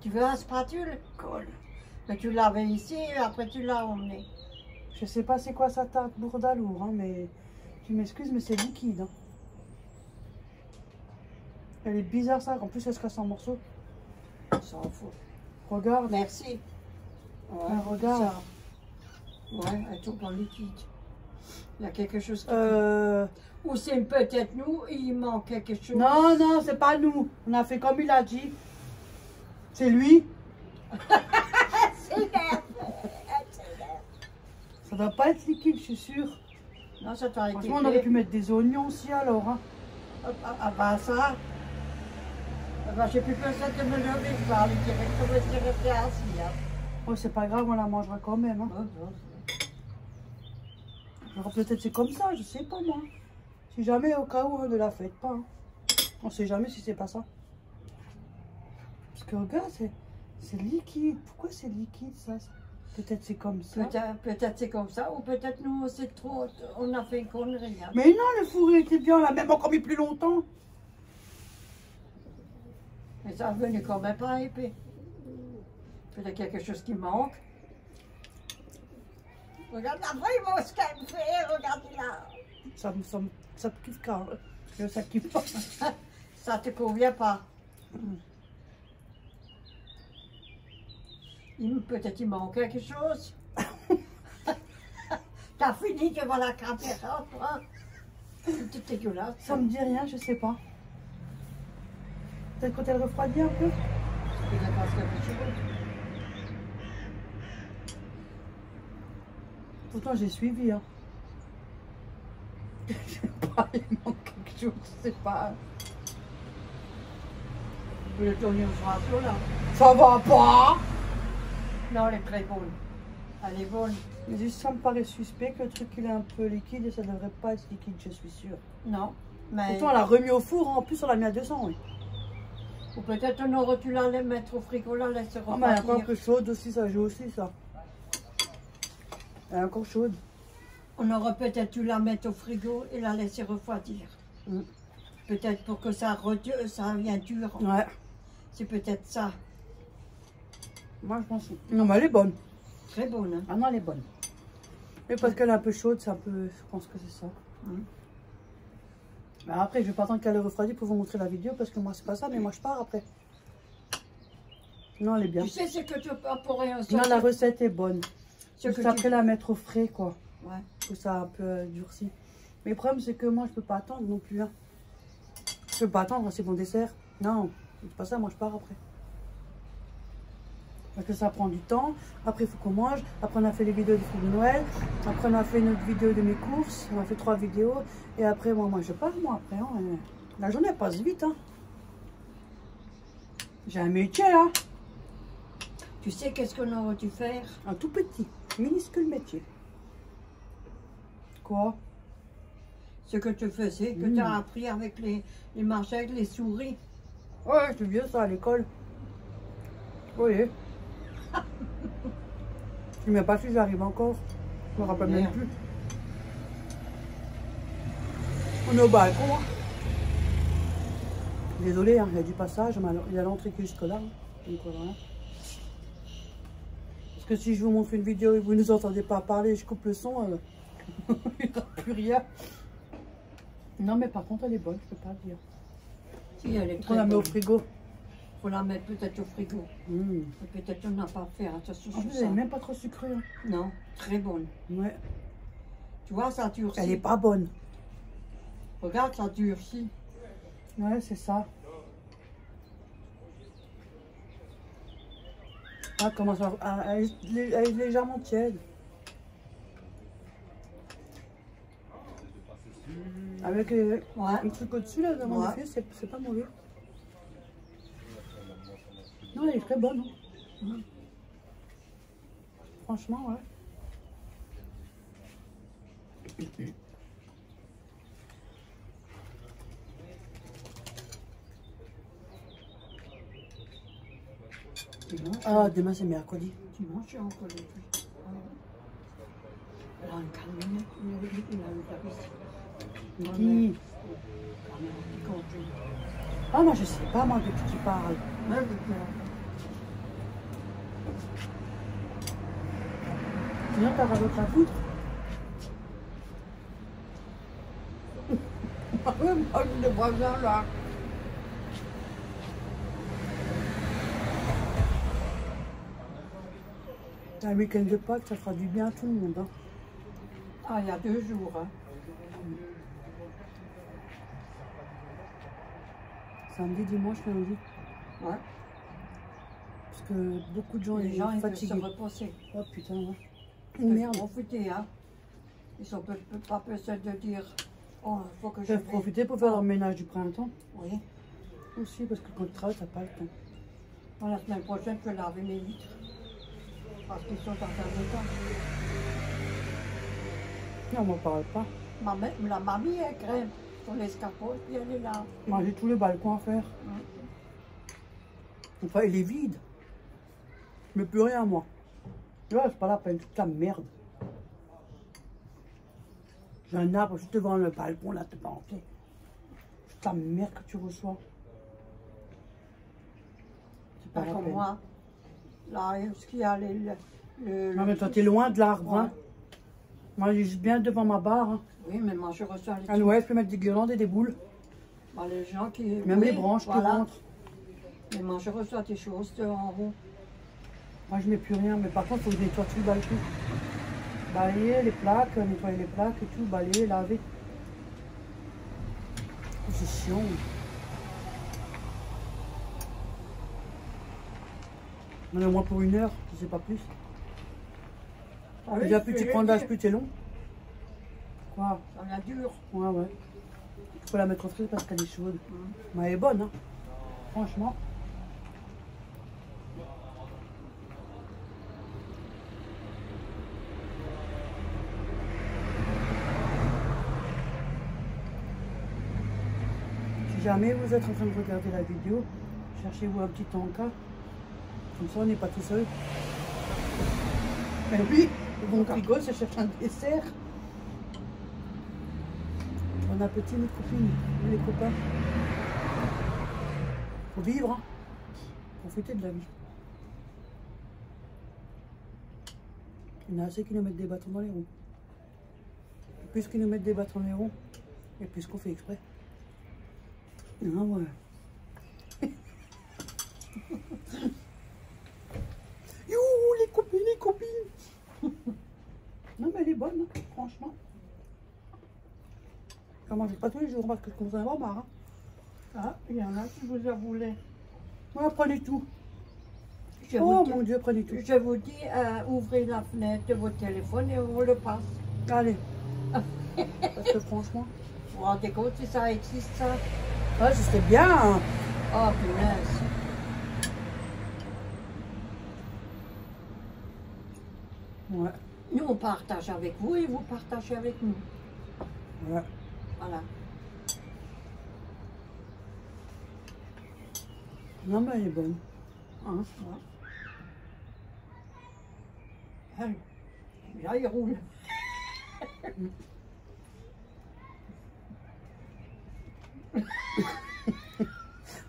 Tu veux un spatule? Cool. Mais tu l'avais ici, et après tu l'as emmené. Je sais pas c'est quoi sa tarte bourdalour, hein, mais tu m'excuses, mais c'est liquide. hein. Elle est bizarre, ça. En plus, elle se casse en morceaux. On s'en fout. Regarde. Merci. Ouais, Ah, regarde. ça. Ouais, elle tourne en liquide. Il y a quelque chose qui... Euh... Ou c'est peut-être nous, il manque quelque chose. Non, non, c'est pas nous. On a fait comme il a dit. C'est lui. C'est énerve. Elle s'énerve. Ça doit pas être liquide, je suis sûre. Non, ça t'a été Franchement, on aurait pu mettre des oignons aussi alors. Hein. Ah, ah, ah, bah ça... Ah, bah, j'ai plus besoin de me lever, je assis. Hein. Oh, c'est pas grave, on la mangera quand même. Hein. Oh, oh. Alors peut-être c'est comme ça, je sais pas moi. Si jamais au cas où, ne la faites pas. hein. On sait jamais si c'est pas ça. Parce que regarde, c'est, c'est liquide. Pourquoi c'est liquide ça? Peut-être c'est comme ça. Peut-être c'est comme ça, ou peut-être nous, c'est trop. On a fait une connerie. hein. Mais non, le four il était bien, on l'a même encore mis plus longtemps. Mais ça venait quand même pas épais. Peut-être quelque chose qui manque. Regarde la vraie ce qu'elle me fait, regardez là. Ça me semble, ça me kiffe quand. Ça kiffe pas. Ça te convient pas. Il- Peut-être il manque quelque chose. T'as fini devant la caméra, toi. C'est dégueulasse. Ça me dit rien, je sais pas. Peut-être quand elle refroidit un peu. Pourtant j'ai suivi. Hein. je sais pas, il manque quelque chose, je sais pas. Vous le tournez au là. Ça va pas Non, elle est très bonne. Elle est bonne. Mais ça me paraît suspect que le truc il est un peu liquide et ça devrait pas être liquide, je suis sûre. Non. Mais. Pourtant elle a remis au four, en plus on l'a mis à 200. Oui. Ou peut-être on aurait dû la mettre au frigo, la laisser Ah, mais elle est encore chaude aussi, ça joue aussi ça. Elle est encore chaude. On aurait peut-être dû la mettre au frigo et la laisser refroidir. Mm. Peut-être pour que ça, ça vienne dur. Ouais. C'est peut-être ça. Moi je pense. Non mais elle est bonne. Très bonne. hein. Ah non elle est bonne. Mais parce qu'elle est un peu chaude, c'est un peu. Je pense que c'est ça. Mais après, je vais pas attendre qu'elle refroidisse pour vous montrer la vidéo parce que moi c'est pas ça, mais moi je pars après. Non, elle est bien. Tu sais ce que tu peux apporter un Non, la recette est bonne. Ce Juste que après tu... la mettre au frais, quoi. Ouais. Pour ça un peu euh, durci. Mais le problème, c'est que moi, je peux pas attendre non plus. hein. Je peux pas attendre, c'est mon dessert. Non, c'est pas ça, moi je pars après. Parce que ça prend du temps. Après, il faut qu'on mange. Après, on a fait les vidéos du film de Noël. Après, on a fait notre vidéo de mes courses. On a fait trois vidéos. Et après, moi, moi je pars, moi, après. hein. La journée, passe vite. Hein. J'ai un métier, là. tu sais qu'est-ce qu'on aurait dû faire? Un tout petit, minuscule métier. Quoi? Ce que tu faisais, que Mm. tu as appris avec les, les marchés avec les souris. Ouais, c'est vieux ça à l'école. Oui. Je ne sais pas si j'arrive encore. Je me rappelle même plus. On est au balcon. hein. Désolé, hein, il y a du passage, mais il y a l'entrée qui est jusque là. hein. Voilà. Parce que si je vous montre une vidéo et que vous ne nous entendez pas parler, je coupe le son, euh, il n'y aura plus rien. Non, mais par contre, elle est bonne, je peux pas le dire. Si, elle est On la met au frigo. Faut la mettre peut-être au frigo. Mmh. Et Peut-être on n'a pas fait attention En sur ça. même pas trop sucrée. hein. Non, très bonne. Ouais. Tu vois, ça durcit. Elle est pas bonne. Regarde, ça durcit. Ouais, c'est ça. Ah, comment ça ah, elle, est elle est légèrement tiède. Avec euh, Ouais. un truc au-dessus, là, devant Ouais. le c'est pas mauvais. Non, elle est très bonne. hein. Franchement, ouais. Dimanche, Ah, demain c'est mercredi. dimanche, j'ai encore les trucs. Elle a un camion, il a eu la. Qui. Ah, moi je sais pas, moi, de qui tu parles. Sinon, t'auras d'autres à foutre. Ah oui, moi, le voisin là. Un week-end de Pâques, ça fera du bien à tout le monde. hein. Ah, il y a deux jours. Hein. Samedi, dimanche, lundi. Ouais. Parce que beaucoup de gens Les ils gens, sont ils peuvent se fatigués. reposer. Oh putain, ouais. Merde. profiter, hein. Ils sont pas peut-être de dire, oh, faut que Ils je peuvent profiter pour faire leur ménage du printemps. Oui. Aussi, parce que quand tu travailles, t'as pas le temps. Bon, la semaine prochaine, je vais laver mes vitres. Parce qu'ils sont en train de Non, on m'en parle pas. Ma mè- La mamie, elle crève sur l'escabeau, puis elle est là. Moi, j'ai tous les balcons à faire. Enfin, il est vide. Je mets plus rien, moi. Là, c'est pas la peine, toute la merde. J'ai un arbre juste devant le balcon, là, t'es pas hanté. Toute la merde que tu reçois. C'est pas Pas comme moi. Là, ce qu'il y a, le, le, le- Non, mais toi, t'es loin de l'arbre, hein. Moi, je suis bien devant ma barre. Hein. Oui, mais moi, je reçois les, À l'ouest, je peux mettre des guirlandes et des boules. bah, les gens qui... Même oui, les branches voilà. qui rentrent. Mais moi, je reçois des choses en haut. Moi, je mets plus rien, mais par contre, il faut que je nettoie tout le balcon. Balayer les plaques, nettoyer les plaques et tout, balayer, laver. C'est chiant. On est au moins pour une heure, je sais pas plus. Ah oui, Déjà, plus tu prends d'âge, plus t'es long. Quoi? Ça en a dur. Ouais, ouais. Il faut la mettre au frais parce qu'elle est chaude. Mais elle est bonne, hein. Franchement. Jamais vous êtes en train de regarder la vidéo, cherchez-vous un petit encas. Comme ça, on n'est pas tout seul. Oui, le bon frigo, c'est chercher un dessert. Bon appétit, mes copines, les copains. Faut vivre, hein. Profiter de la vie. Il y en a assez qui nous mettent des bâtons dans les roues. Et plus qu'ils nous mettent des bâtons dans les roues, et plus qu'on fait exprès. Ah ouais. Youhou, les copines, les copines Non mais elle est bonne, hein, franchement. Je mange pas tous les jours parce que je commence à avoir marre. Hein. Ah, il y en a qui vous en voulaient. Ouais, prenez tout. Je, oh mon Dieu, prenez tout. je vous dis, euh, ouvrez la fenêtre de votre téléphone et on le passe. Allez. Parce que franchement, Vous vous rendez compte si ça existe, ça? Ah, ce serait bien. hein. Oh, punaise. Ouais, Nous, on partage avec vous et vous partagez avec nous. ouais. Voilà. Non, mais elle est bonne. Hein, ouais. Allez. Là, il roule.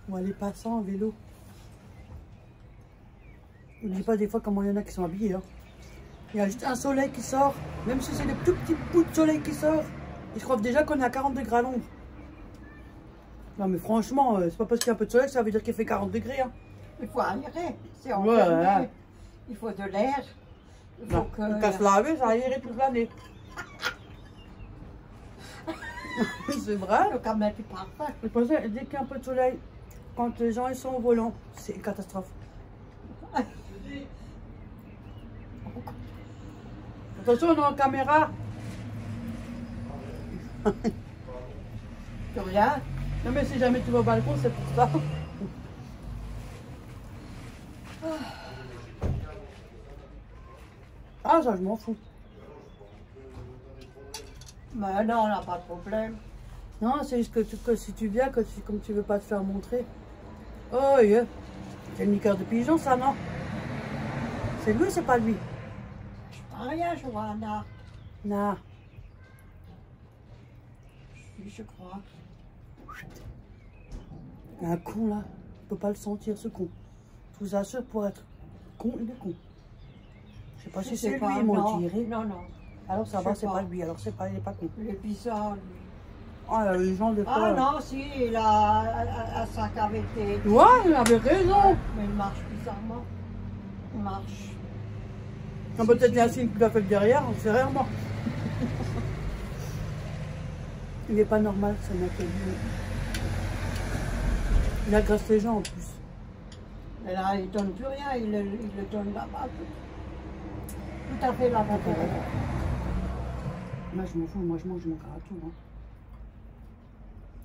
On va aller passer en vélo. N'oublie pas des fois comment il y en a qui sont habillés. hein. Il y a juste un soleil qui sort, même si c'est des tout petits bouts de soleil qui sortent. Ils croient déjà qu'on est à 40 degrés à l'ombre. Non mais franchement, euh, c'est pas parce qu'il y a un peu de soleil que ça veut dire qu'il fait 40 degrés. hein. Il faut aérer. C'est enfermé. ouais. Il faut de l'air. Il faut Non, que... on casse laver, ça irait toute l'année. C'est vrai. Le du parfum. Je pensais, dès qu'il y a un peu de soleil, quand les gens ils sont au volant, c'est une catastrophe. Attention, on est en caméra. Plus rien. Non mais si jamais tu vas au balcon, c'est pour ça. Ah ça je m'en fous. Mais non, on n'a pas de problème. Non, c'est juste que, tu- que si tu viens, que tu, comme tu veux pas te faire montrer. Oh yeah. C'est le niqueur de pigeon ça non? C'est lui ou c'est pas lui? Je pas rien, Johanna. Non. Oui, je crois. Un con là. On peut pas le sentir ce con. Je vous assure pour être con, il est con. Je sais pas Je si c'est lui, pas, ils m'ont non. tiré. Non, non. Alors ça va, c'est pas. lui. Alors c'est pas, il est pas con. Il est bizarre, lui. Ah, les gens de Ah non, si, il a un- un sac avec des... Ouais, il avait raison. Mais il marche bizarrement. Il marche. Non, peut-être il y a un signe qui l'a fait derrière, on sait rarement. il est pas normal, ce mec. Il agresse les gens en plus. Mais là, il donne plus rien, il le, il le donne là-bas. Tout, tout à fait là-bas. Moi, je m'en fous. Moi, je mange mon caratou. Hein.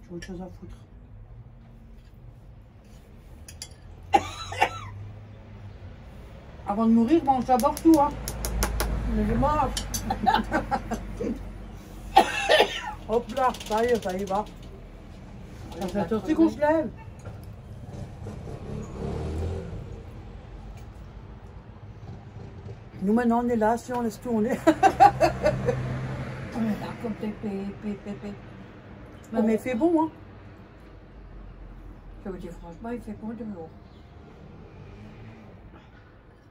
J'ai autre chose à foutre. Avant de mourir, mange d'abord tout. Hein. Mais je. Hop là, ça y est, ça y va. Ça fait sorti qu'on se lève. Nous maintenant on est là, si on laisse tourner. Comme pépé. Ah, mais il fait bon, hein. Je vous dis franchement, il fait bon de l'eau.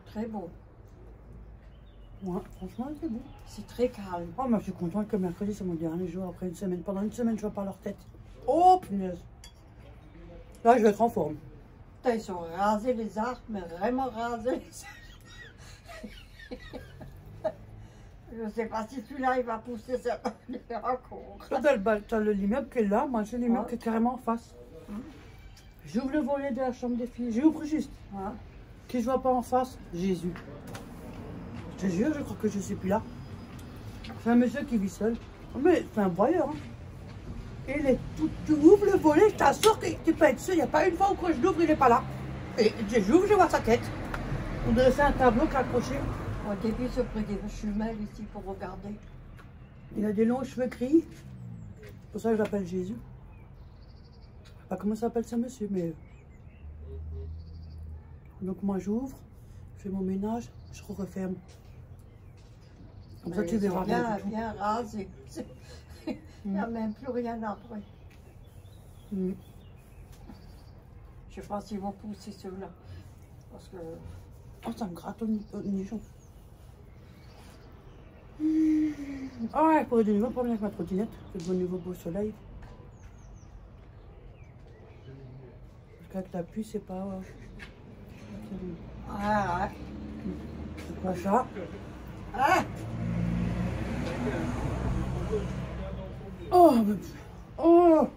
Très beau. Ouais, franchement, il fait bon. C'est très calme. Oh, moi je suis contente que mercredi c'est mon dernier jour après une semaine. Pendant une semaine, je vois pas leur tête. Oh, punaise. Là, je vais être en forme. Putain, ils sont rasés les arbres, mais vraiment rasés les arbres. Je ne sais pas si celui-là, il va pousser cette bal- t'as le- l'immeuble qui est là, moi j'ai l'immeuble Ouais. qui est carrément en face. J'ouvre le volet de la chambre des filles, j'ouvre juste. Hein? Qui je vois pas en face Jésus. Je te jure, je crois que je suis plus là. C'est un monsieur qui vit seul. Mais c'est un broyeur. Hein. Il est tout, tu ouvres le volet, je t'assure que tu peux être sûr, il n'y a pas une fois où quand je l'ouvre, il n'est pas là. Et j'ouvre, je vois sa tête. On que c'est un tableau qui est accroché. Au début, je pris des jumelles ici pour regarder. Il a des longs cheveux gris. C'est pour ça que je l'appelle Jésus. Je sais pas comment s'appelle ce monsieur, mais. Donc moi j'ouvre, je fais mon ménage, je referme. Comme ça tu verras bien, bien. C'est- Il n'y a même plus rien après. Mm. Je sais pas s'ils vont pousser ceux-là. Parce que Oh, ça me gratte au nichon. Ah ouais, pour de nouveaux problèmes avec ma trottinette. C'est bon nouveau beau soleil. Parce qu'avec la pluie, c'est pas. euh, Ah, ah, C'est pas ça? ah, Oh, oh.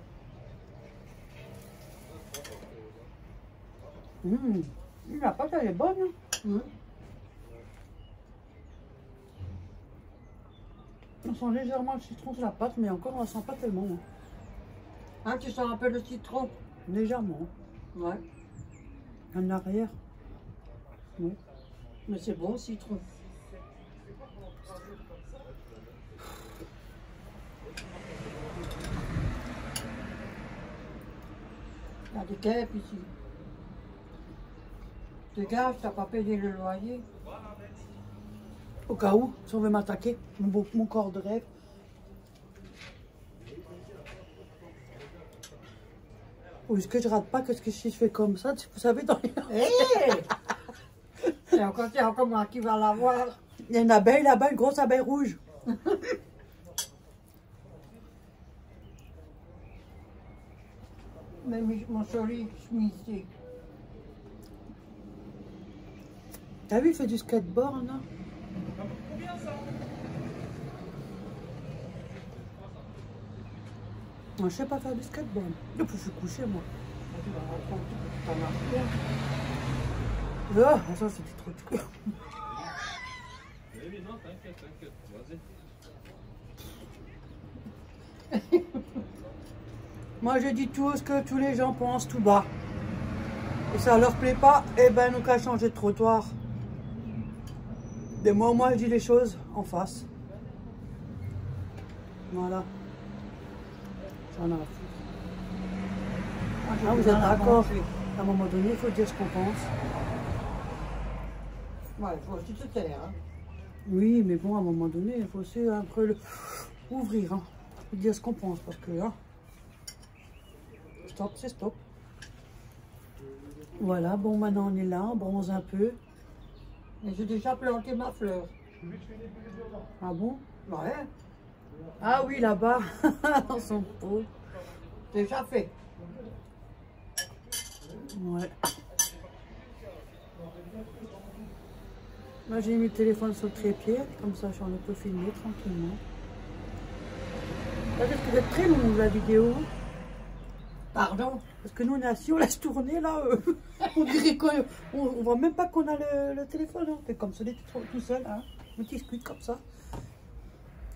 Hum, La pâte, elle est bonne. Hein. hum. On sent légèrement le citron sur la pâte, mais encore, on ne sent pas tellement. hein. Hein, tu sens un peu le citron? Légèrement. Ouais. En arrière. Oui. Mais c'est bon, citron. Il y a des guêpes ici. Dégage, t'as pas payé le loyer. Au cas où, si on veut m'attaquer, mon, beau- mon corps de rêve. Ou est-ce que je rate pas Qu'est-ce que si je fais comme ça tu- Vous savez, dans les... Hé C'est encore, c'est encore moi qui va l'avoir. il y a une abeille là-bas, une grosse abeille rouge. Mais mon joli chemisier. T'as vu, il fait du skateboard, non? Moi, je sais pas faire du skateboard. Et je suis couchée, moi. Ah, ça. Moi, je dis tout ce que tous les gens pensent tout bas. Et ça leur plaît pas, eh ben, nous qu'à changer de trottoir. Et moi, moi, je dis les choses en face. Voilà. J'en ai je Ah, vous êtes d'accord. À un moment donné, il faut dire ce qu'on pense. Ouais, il faut aussi se taire. Hein. Oui, mais bon, à un moment donné, il faut aussi un peu le... ouvrir. Hein. Faut dire ce qu'on pense, parce que là... Stop, c'est stop. Voilà, bon, maintenant on est là, on bronze un peu. Mais j'ai déjà planté ma fleur. Ah bon? Ouais, Ah oui, là-bas, dans son pot. déjà fait. Ouais. Moi, j'ai mis le téléphone sur le trépied, comme ça, je suis en auto-filmé tranquillement. Là, Est-ce que vous êtes très long, la vidéo Pardon Parce que nous, on est assis, on laisse tourner, là. euh, on dirait qu'on on, on voit même pas qu'on a le, le téléphone. hein. On fait comme ça, tout, tout seul, hein. On discute comme ça.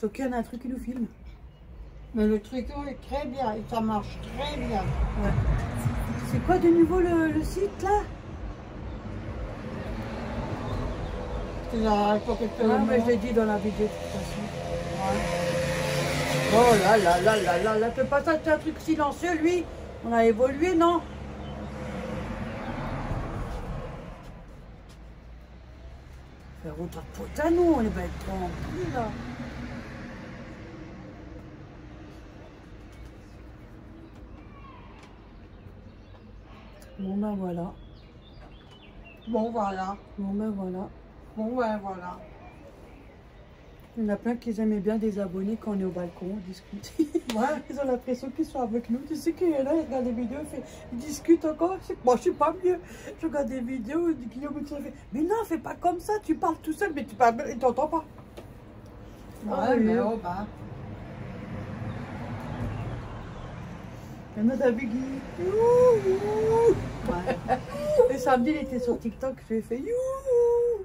Sauf qu'il y en a un truc qui nous filme. Mais le tricot est très bien et ça marche très bien. Ouais. C'est quoi de nouveau le, le site, là? C'est tu Ah, le mais je l'ai dit dans la vidéo, de toute façon. Oh là là là là là là, pas ça, c'est un truc silencieux, lui? On a évolué, non faire autant de fautes à nous, on est bien tranquille là. Bon ben voilà, Bon, voilà. bon ben voilà. Bon, ouais, voilà. Il y en a plein qui aimaient bien des abonnés quand on est au balcon, on discute. Ouais. Ils ont l'impression qu'ils sont avec nous. Tu sais qu'il y en a, ils regardent des vidéos, ils, fait- ils discutent encore. Moi, je suis pas mieux. Je regarde des vidéos, du client me dit, mais non, fais pas comme ça, tu parles tout seul, mais tu parles, il t'entend pas. Ah, Ouais, oui. mais oh, bah. Il y en a David qui Youhou Ouais. Et samedi, il était sur TikTok, je lui ai fait Youhou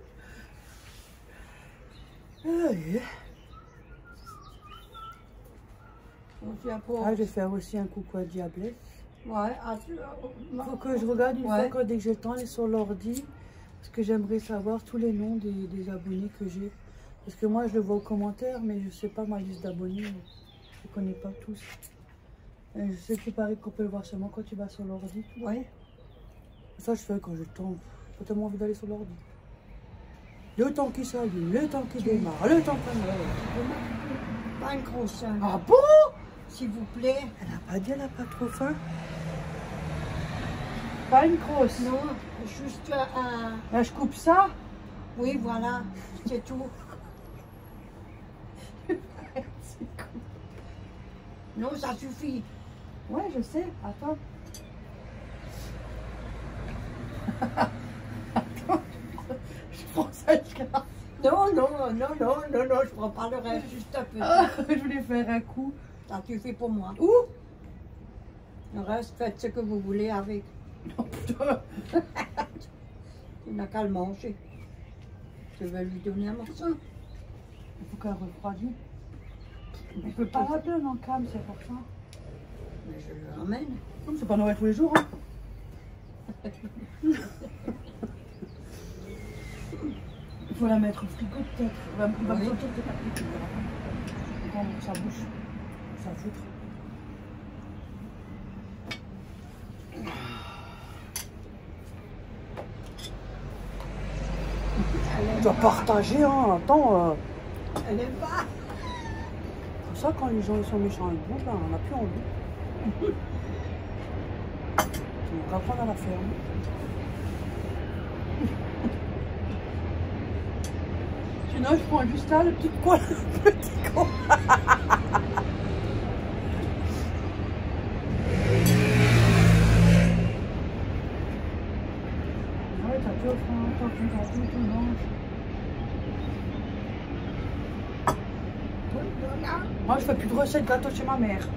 Ah, je vais faire aussi un coucou à Diablesse. Ouais, Il faut que je regarde une Ouais. fois quand dès que j'ai le temps, est sur l'ordi. Parce que j'aimerais savoir tous les noms des, des abonnés que j'ai. Parce que moi, je le vois aux commentaires, mais je sais pas ma liste d'abonnés. Je ne connais pas tous. Et je sais qu'il paraît qu'on peut le voir seulement quand tu vas sur l'ordi. Ouais. Ça, je fais quand j'ai le temps. J'ai tellement envie d'aller sur l'ordi. Le temps qui s'allume, le temps qui démarre, le temps qui... Pas une grosse. Ah bon? S'il vous plaît. Elle n'a pas dit, elle n'a pas trop faim? Pas une grosse? Non, juste un. Là, je coupe ça? Oui, voilà. C'est tout. Non, ça suffit. Ouais, je sais. Attends. Je prends ça, je garde. Non, non, non, non, non, non, je prends pas le reste, juste un peu. Ah, je voulais faire un coup. Ça suffit pour moi. Ouh Le reste, faites ce que vous voulez avec. Oh, putain. Il n'a qu'à le manger. Je vais lui donner un morceau. Il faut qu'elle refroidisse. Je peux pas la donner en cam, c'est pour ça. Mais je le ramène. C'est pas Noël tous les jours. Hein. Faut la mettre au frigo peut-être. Il va, me Oui. tout. Quand ça bouge, ça foutre. Tu dois partager, hein. Attends, euh, Elle aime pas. comme ça, quand les gens ils sont méchants avec vous, ben, on n'a plus envie. On va prendre à la ferme. Sinon, je prends juste là le petit coin, le petit coin. Moi, je fais plus de recettes gâteaux chez ma mère.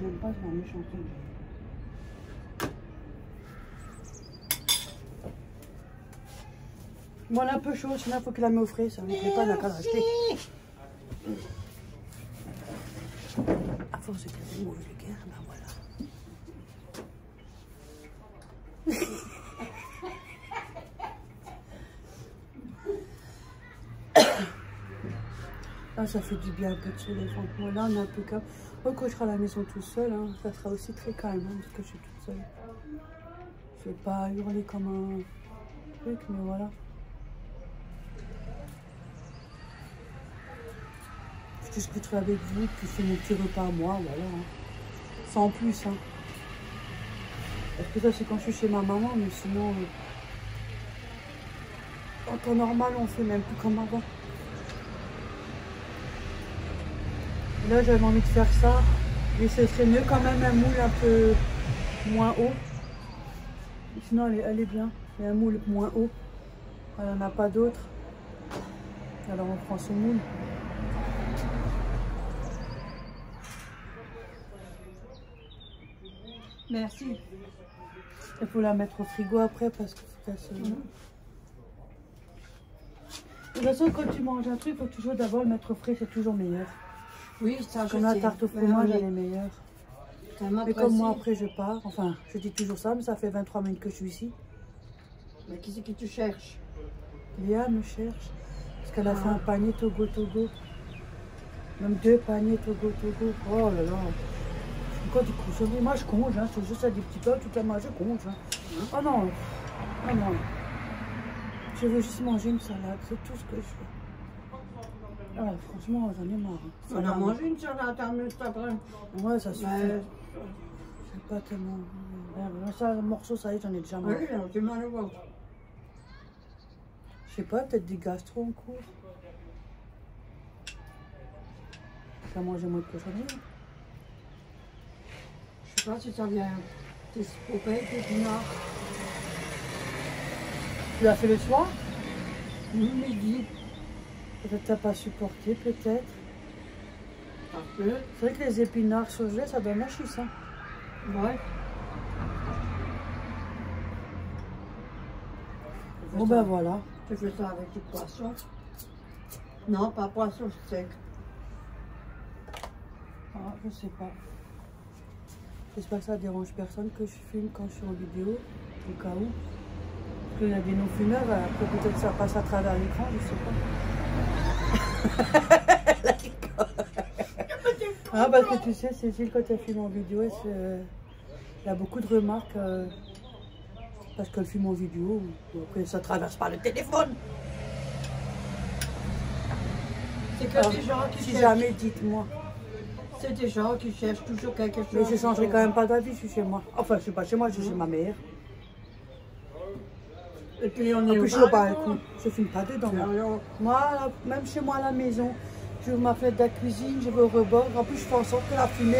J'aime pas, je vais en méchanter. Bon, elle est un peu chaud, sinon il faut qu'il la mette au frais. Ça ne plaît pas, elle n'a qu'à l'acheter. À force de faire des mots vulgaires, ben voilà. Ah, ça fait du bien un peu de soleil, franchement. Là, on est un peu calme. Moi, quand je serai à la maison tout seul, hein, ça sera aussi très calme, hein, parce que je suis toute seule. Je vais pas hurler comme un truc, mais voilà. Je discuterai avec vous, puis fais mon petit repas à moi, voilà. hein. Sans plus, hein. Parce que ça, c'est quand je suis chez ma maman, mais sinon, euh, en temps normal, on fait même plus comme avant. Là, j'avais envie de faire ça, mais ce serait mieux quand même un moule un peu moins haut. Sinon, elle est, elle est bien. Mais un moule moins haut. Elle n'en a pas d'autre. Alors, on prend ce moule. Merci. Il faut la mettre au frigo après parce qu'il faut qu'elle se... De toute façon, quand tu manges un truc, il faut toujours d'abord le mettre au frais, c'est toujours meilleur. Oui, ça je Comme la sais. tarte au Mais fromage, elle est meilleure. Mais comme moi, après, je pars. Enfin, je dis toujours ça, mais ça fait 23 minutes que je suis ici. Mais qui c'est qui tu cherches Léa me cherche. Parce qu'elle a Ah. fait un panier Togo Togo. Même deux paniers Togo Togo. Oh là là. Quoi du cochonnerie Moi, je conge, hein. c'est juste à des petits plats, toute la main, je conge. Hein. Oh non, oh non. Je veux juste manger une salade, c'est tout ce que je veux. Ah, franchement, j'en ai marre. hein. On a mangé une salade à mince après. Ouais, ça suffit. Mais, C'est pas tellement. Ouais, Ça, un morceau, ça y est, j'en ai déjà marre. oui, j'ai mal au ventre. Je sais pas, peut-être des gastro en cours. T'as mangé moins de cochonnerie pas si ça vient des copains, pinards. Tu l'as fait le soir Midi. Peut-être t'as pas supporté, peut-être. Parce que, C'est vrai que les épinards surgelés, ça donne la chisse. Hein. ouais. Bon ben voilà. Je fais ça avec du poisson. Non, pas poisson sec. Ah, je sais pas. J'espère que ça dérange personne que je filme quand je suis en vidéo, au cas où. Parce qu'il y a des non-fumeurs, après peut-être que ça passe à travers l'écran, je sais pas. ah, parce que tu sais, Cécile, quand elle filme en vidéo, il y a beaucoup de remarques euh, parce qu'elle filme en vidéo, après ça traverse pas le téléphone. C'est que des gens qui si jamais, dites-moi. C'est des gens qui cherchent toujours quelque chose. Mais je changerai quand même pas d'avis, je suis chez moi. Enfin, je suis pas chez moi, je suis chez ma mère. Et puis on est plus, au je balcon. balcon. Je filme pas dedans. moi. Même chez moi à la maison, je ma fenêtre de la cuisine, je vais au rebord. En plus, je fais en sorte que la fumée,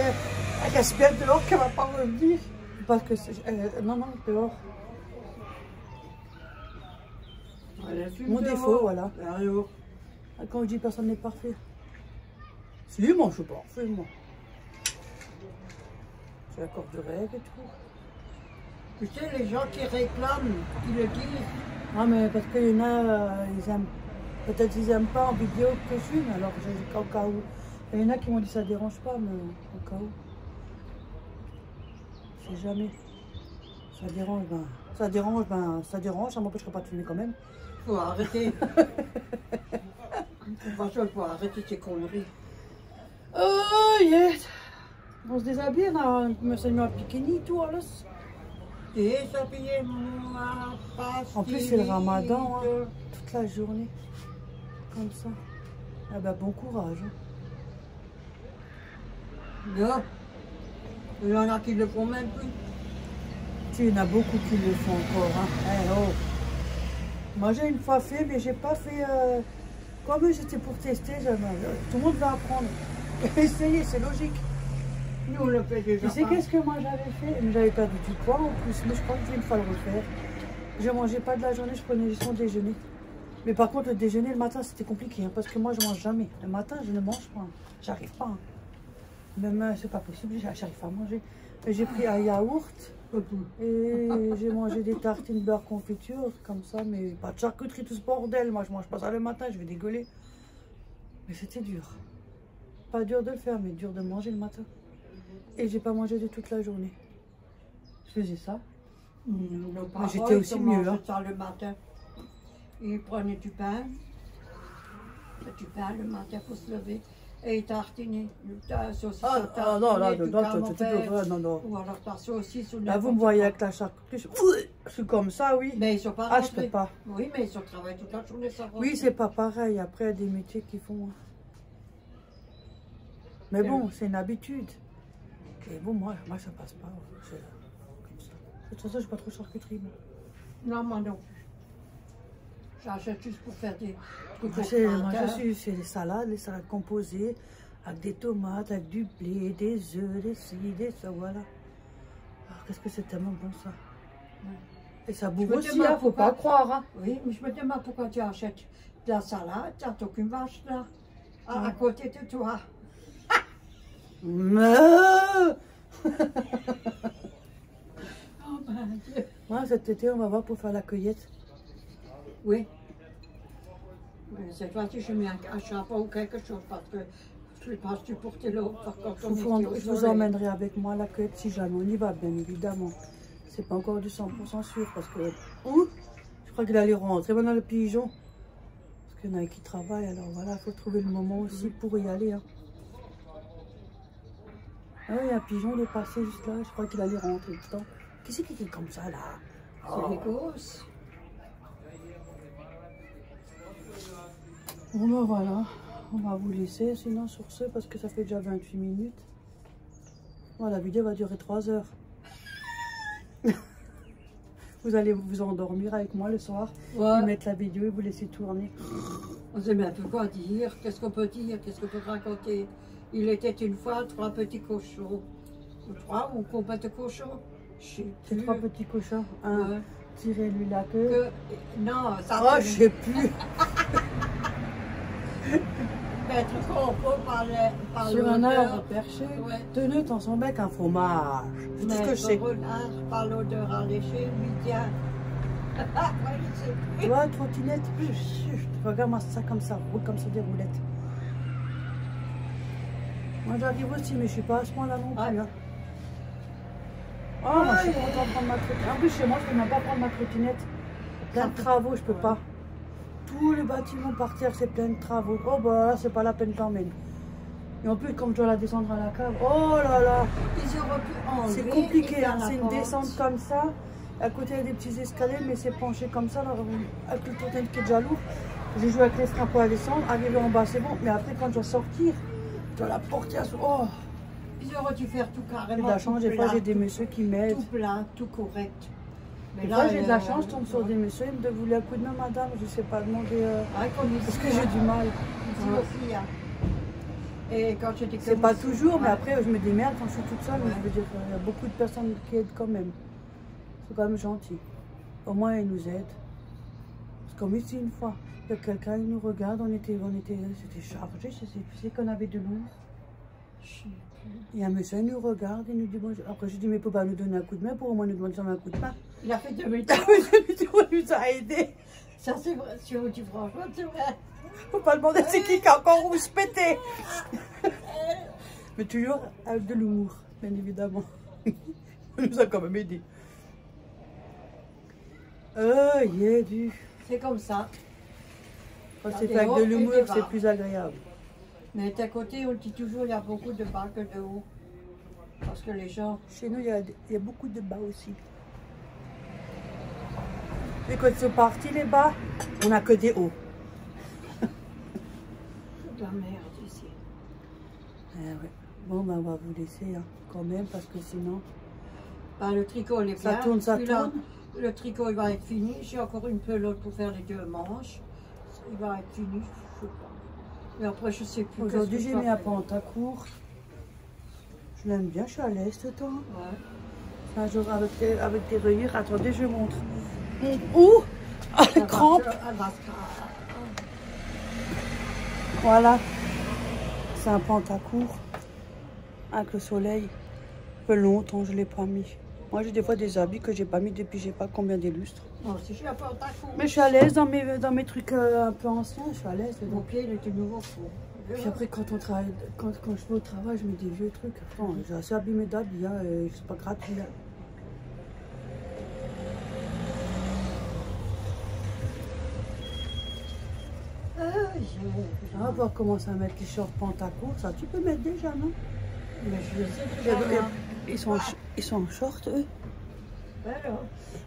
elle bien dehors, qu'elle va pas revenir. Parce que, euh, non, non, dehors. Fume Mon dehors. défaut, voilà. Quand je dis personne n'est parfait. Si, moi, je suis parfait, moi. J'ai la corde de règle et tout. Tu sais, les gens qui réclament, qui le disent, Ah, mais parce qu'il y en a, euh, ils aiment. Peut-être qu'ils aiment pas en vidéo que je filme, alors j'ai au cas où. Il y en a qui m'ont dit ça dérange pas, mais au cas où. Je sais jamais. Ça dérange, ben. Ça dérange, ben. Ça dérange, ça m'empêchera pas de filmer quand même. faut arrêter. Franchement, faut arrêter ces conneries. Oh, yes! On se déshabille, on a me s'est mis un bikini, tout, moi, En plus, c'est le ramadan, hein. Toute la journée. Comme ça. Ah, ben, bon courage. hein. Il y en a qui le font même plus. Tu, il y en a beaucoup qui le font encore. Hein. Eh, oh. Moi, j'ai une fois fait, mais j'ai pas fait. Euh... Comme j'étais pour tester, j'avais- tout le monde va apprendre. Essayer, c'est logique. Nous, on le fait déjà. Tu sais qu'est-ce que moi j'avais fait? J'avais perdu du poids en plus, mais je crois que je vais une fois le refaire. Je mangeais pas de la journée, je prenais juste mon déjeuner. Mais par contre, le déjeuner le matin, c'était compliqué, hein, parce que moi, je mange jamais. Le matin, je ne mange pas. hein. J'arrive pas. hein. Même, euh, c'est pas possible, j'a- j'arrive pas à manger. J'ai pris un yaourt et j'ai mangé des tartines beurre confiture, comme ça, mais pas de charcuterie, tout ce bordel. Moi, je mange pas ça le matin, je vais dégueuler. Mais c'était dur. Pas dur de le faire, mais dur de manger le matin. Et j'ai pas mangé de toute la journée. Je faisais ça. Mmh, j'étais aussi mieux, hein. ça le matin. Ils prenaient du pain. Du pain le matin pour se lever. Et saucisse Ah, ah, non, là, dedans, tu- peux- non, non. Ou alors la saucisse ou Là, vous me voyez avec la charcuterie. Je, suis comme ça, oui. Mais ils sont pas Ah, je peux pas. Oui, mais ils ont travaillé toute la journée sans Oui, c'est pas pareil. Après, il y a des métiers qui font. Mais bon, c'est une habitude. Et bon, moi, moi ça passe pas. Comme ça. De toute façon, j'ai pas trop charcuterie. moi. Non, moi non. J'achète juste pour faire des trucs Moi, je suis c'est les salades, les salades composées, avec des tomates, avec du blé, des œufs, des ci, des ça, voilà. Alors, qu'est-ce que c'est tellement bon ça. Et ça bouffe me aussi, hein, faut pas croire. Hein. Oui, mais je me demande pourquoi tu achètes de la salade, tu n'as aucune vache là, à, à côté de toi. Oh mon Dieu. Moi, cet été, on va voir pour faire la cueillette. Oui. Cette fois-ci, je mets un, un chapeau ou quelque chose parce que je ne sais pas supporter l'eau. Je vous, je vous emmènerai avec moi à la cueillette si jamais on y va, bien évidemment. C'est pas encore du 100% sûr parce que... Ouh, je crois qu'il allait rentrer maintenant le pigeon. Parce qu'il y en a qui travaillent, alors voilà, il faut trouver le moment aussi pour y aller. hein. Ah oui, un pigeon, il est passé juste là. Je crois qu'il allait rentrer dedans. Qu'est-ce qui est comme ça, là? C'est les gosses. Bon, ben voilà. On va vous laisser, sinon, sur ce, parce que ça fait déjà 28 minutes. Bon, la vidéo va durer 3 heures. vous allez vous endormir avec moi le soir. Ouais. Mettre la vidéo et vous laisser tourner. On sait même plus quoi dire? Qu'est-ce qu'on peut dire? Qu'est-ce qu'on peut raconter? Il était une fois trois petits cochons. Ou trois ou combien de cochons Je sais plus. trois petits cochons. Un, Ouais. tirez-lui la queue. Que- Non, ça Oh, je sais plus. être compris par, le, par Sur un l'odeur. arbre perché, Ouais. tenez dans son bec un fromage. C'est ce que je sais. le renard, par l'odeur alléchée, lui tient. Ah, ouais, je sais plus. Tu vois, trottinette, chut, chut, regarde-moi ça comme ça, roule comme sur des roulettes. Moi j'arrive aussi, mais je suis pas à ce point-là non plus. Hein. Oh, moi je suis contente de prendre ma trottinette. En plus, chez moi, je peux même pas prendre ma trottinette. Plein de travaux, je peux pas. Tout le bâtiment par terre, c'est plein de travaux. Oh, bah là, c'est pas la peine quand même. Et en plus, comme je dois la descendre à la cave, oh là là, c'est compliqué. hein. C'est une descente comme ça. À côté, il y a des petits escaliers, mais c'est penché comme ça. Alors, avec le trottinette qui est déjà lourd, j'ai joué avec les straps pour la descendre. Arrivé en bas, c'est bon. Mais après, quand je dois sortir, dois la porter à son. Oh, Ils auraient dû faire tout j'ai carrément. de la chance. Des fois, j'ai des messieurs qui m'aident. Tout plat, tout correct. Mais là, j'ai de la chance, je tombe sur des messieurs. Ils me voulez un coup de main, madame Je sais pas demander. euh, ici, Parce que j'ai du mal. Et quand j'étais C'est pas toujours, mais après, je me démerde quand je suis toute seule. Je veux dire, il y a beaucoup de personnes qui aident quand même. C'est quand même gentil. Au moins, ils nous aident. Comme ici, une fois. Il y a quelqu'un, il nous regarde, on était, on était, c'était chargé, c'est qu'on avait de lourd. Et un monsieur il nous regarde, il nous dit bonjour. Après, je dis, mais il peut pas nous donner un coup de main pour au moins nous demander un coup de main. Il a fait deux minutes. on nous a aidés. Ça, c'est vrai. Si on dit franchement, c'est vrai. Faut pas demander c'est qui qui a encore rouge pété. Mais toujours avec de l'humour, bien évidemment. On nous a quand même aidés. Oh, yeah, du. C'est comme ça. Quand c'est avec de l'humour, c'est plus agréable. Mais d'un côté, on dit toujours il y a beaucoup de bas que de haut. Parce que les gens. Chez nous, il y a, il y a beaucoup de bas aussi. Et quand ils sont partis, les bas, on n'a que des hauts. De la merde ici. Eh ouais. Bon, ben, on va vous laisser hein, quand même, parce que sinon. Ben, le tricot, il est Ça bien. tourne, ça tourne. Le tricot, il va être fini. J'ai encore une pelote pour faire les deux manches. Il va être fini, je sais pas. Et après, je sais plus. Aujourd'hui, j'ai mis un pantacourt. Je l'aime bien, je suis à l'aise ce temps. Ouais. Un jour avec des, avec des rayures. Attendez, je montre. Où Ah, les crampes. Voilà. C'est un pantacourt. Avec le soleil. Un peu longtemps, je ne l'ai pas mis. Moi, j'ai des fois des habits que j'ai pas mis depuis je sais pas combien d'illustres. J'ai un pantacourt. Mais je suis à l'aise dans mes, dans mes trucs euh, un peu anciens. Je suis à l'aise Mon pied, il était nouveau. Puis après, quand, on travaille, quand, quand je vais au travail, je mets des vieux trucs. J'ai assez abîmé d'habits, hein, et c'est pas gratuit. hein. Ah, j'ai- On va voir comment ça mettre les shorts pantacourt. Ça, tu peux mettre déjà, non? Mais je sais Et- déjà. Ils, sont en, ils sont en short, eux? Alors,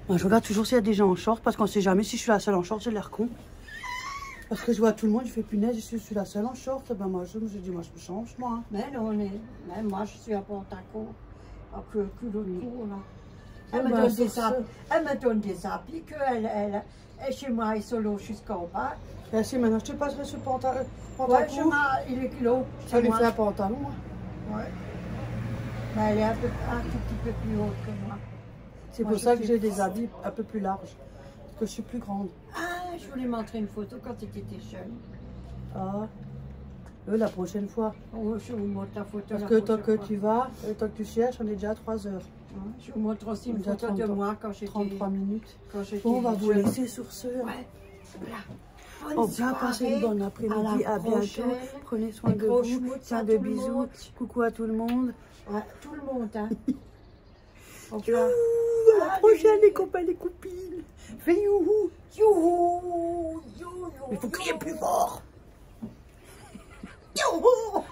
Moi, je regarde toujours s'il y a des gens en short, parce qu'on sait jamais si je suis la seule en short, j'ai l'air con. Parce que je vois tout le monde, je fais punaise, je suis, je suis la seule en short. Ben moi, je me suis dit, moi, je me change, moi. hein. mais non, on est. Mais moi, je suis de court, là. Elle, me ben, donne des elle me donne des habits que elle, elle, est chez moi, elle solo jusqu'en bas. Si maintenant, je te passerai ce panta- Ouais, je il est kilo. ça lui fait un pantalon. hein. Ouais. Mais elle est un, peu, un tout petit peu plus haute que moi. C'est pour ça que j'ai des habits un peu plus larges. Parce que je suis plus grande. Ah, je voulais montrer une photo quand tu étais jeune. Ah, eux, la prochaine fois. Oh, je vous montre la photo. Parce la que tant prochaine que fois. tu vas, tant que tu cherches, on est déjà à 3 heures. Je vous montre aussi une photo de 30 moi quand j'étais. 33 minutes. Quand j'étais Bon, on va vous laisser sur ce. Ouais. Voilà. Bonne On va passer une bonne après-midi. À bientôt. Prenez soin de vous. Plein de bisous. Coucou à tout le monde. Tout le monde, hein. Au Youhou, à la prochaine, les copains, les copines. Fais youhou. Youhou, youhou. Il faut crier plus fort. Youhou.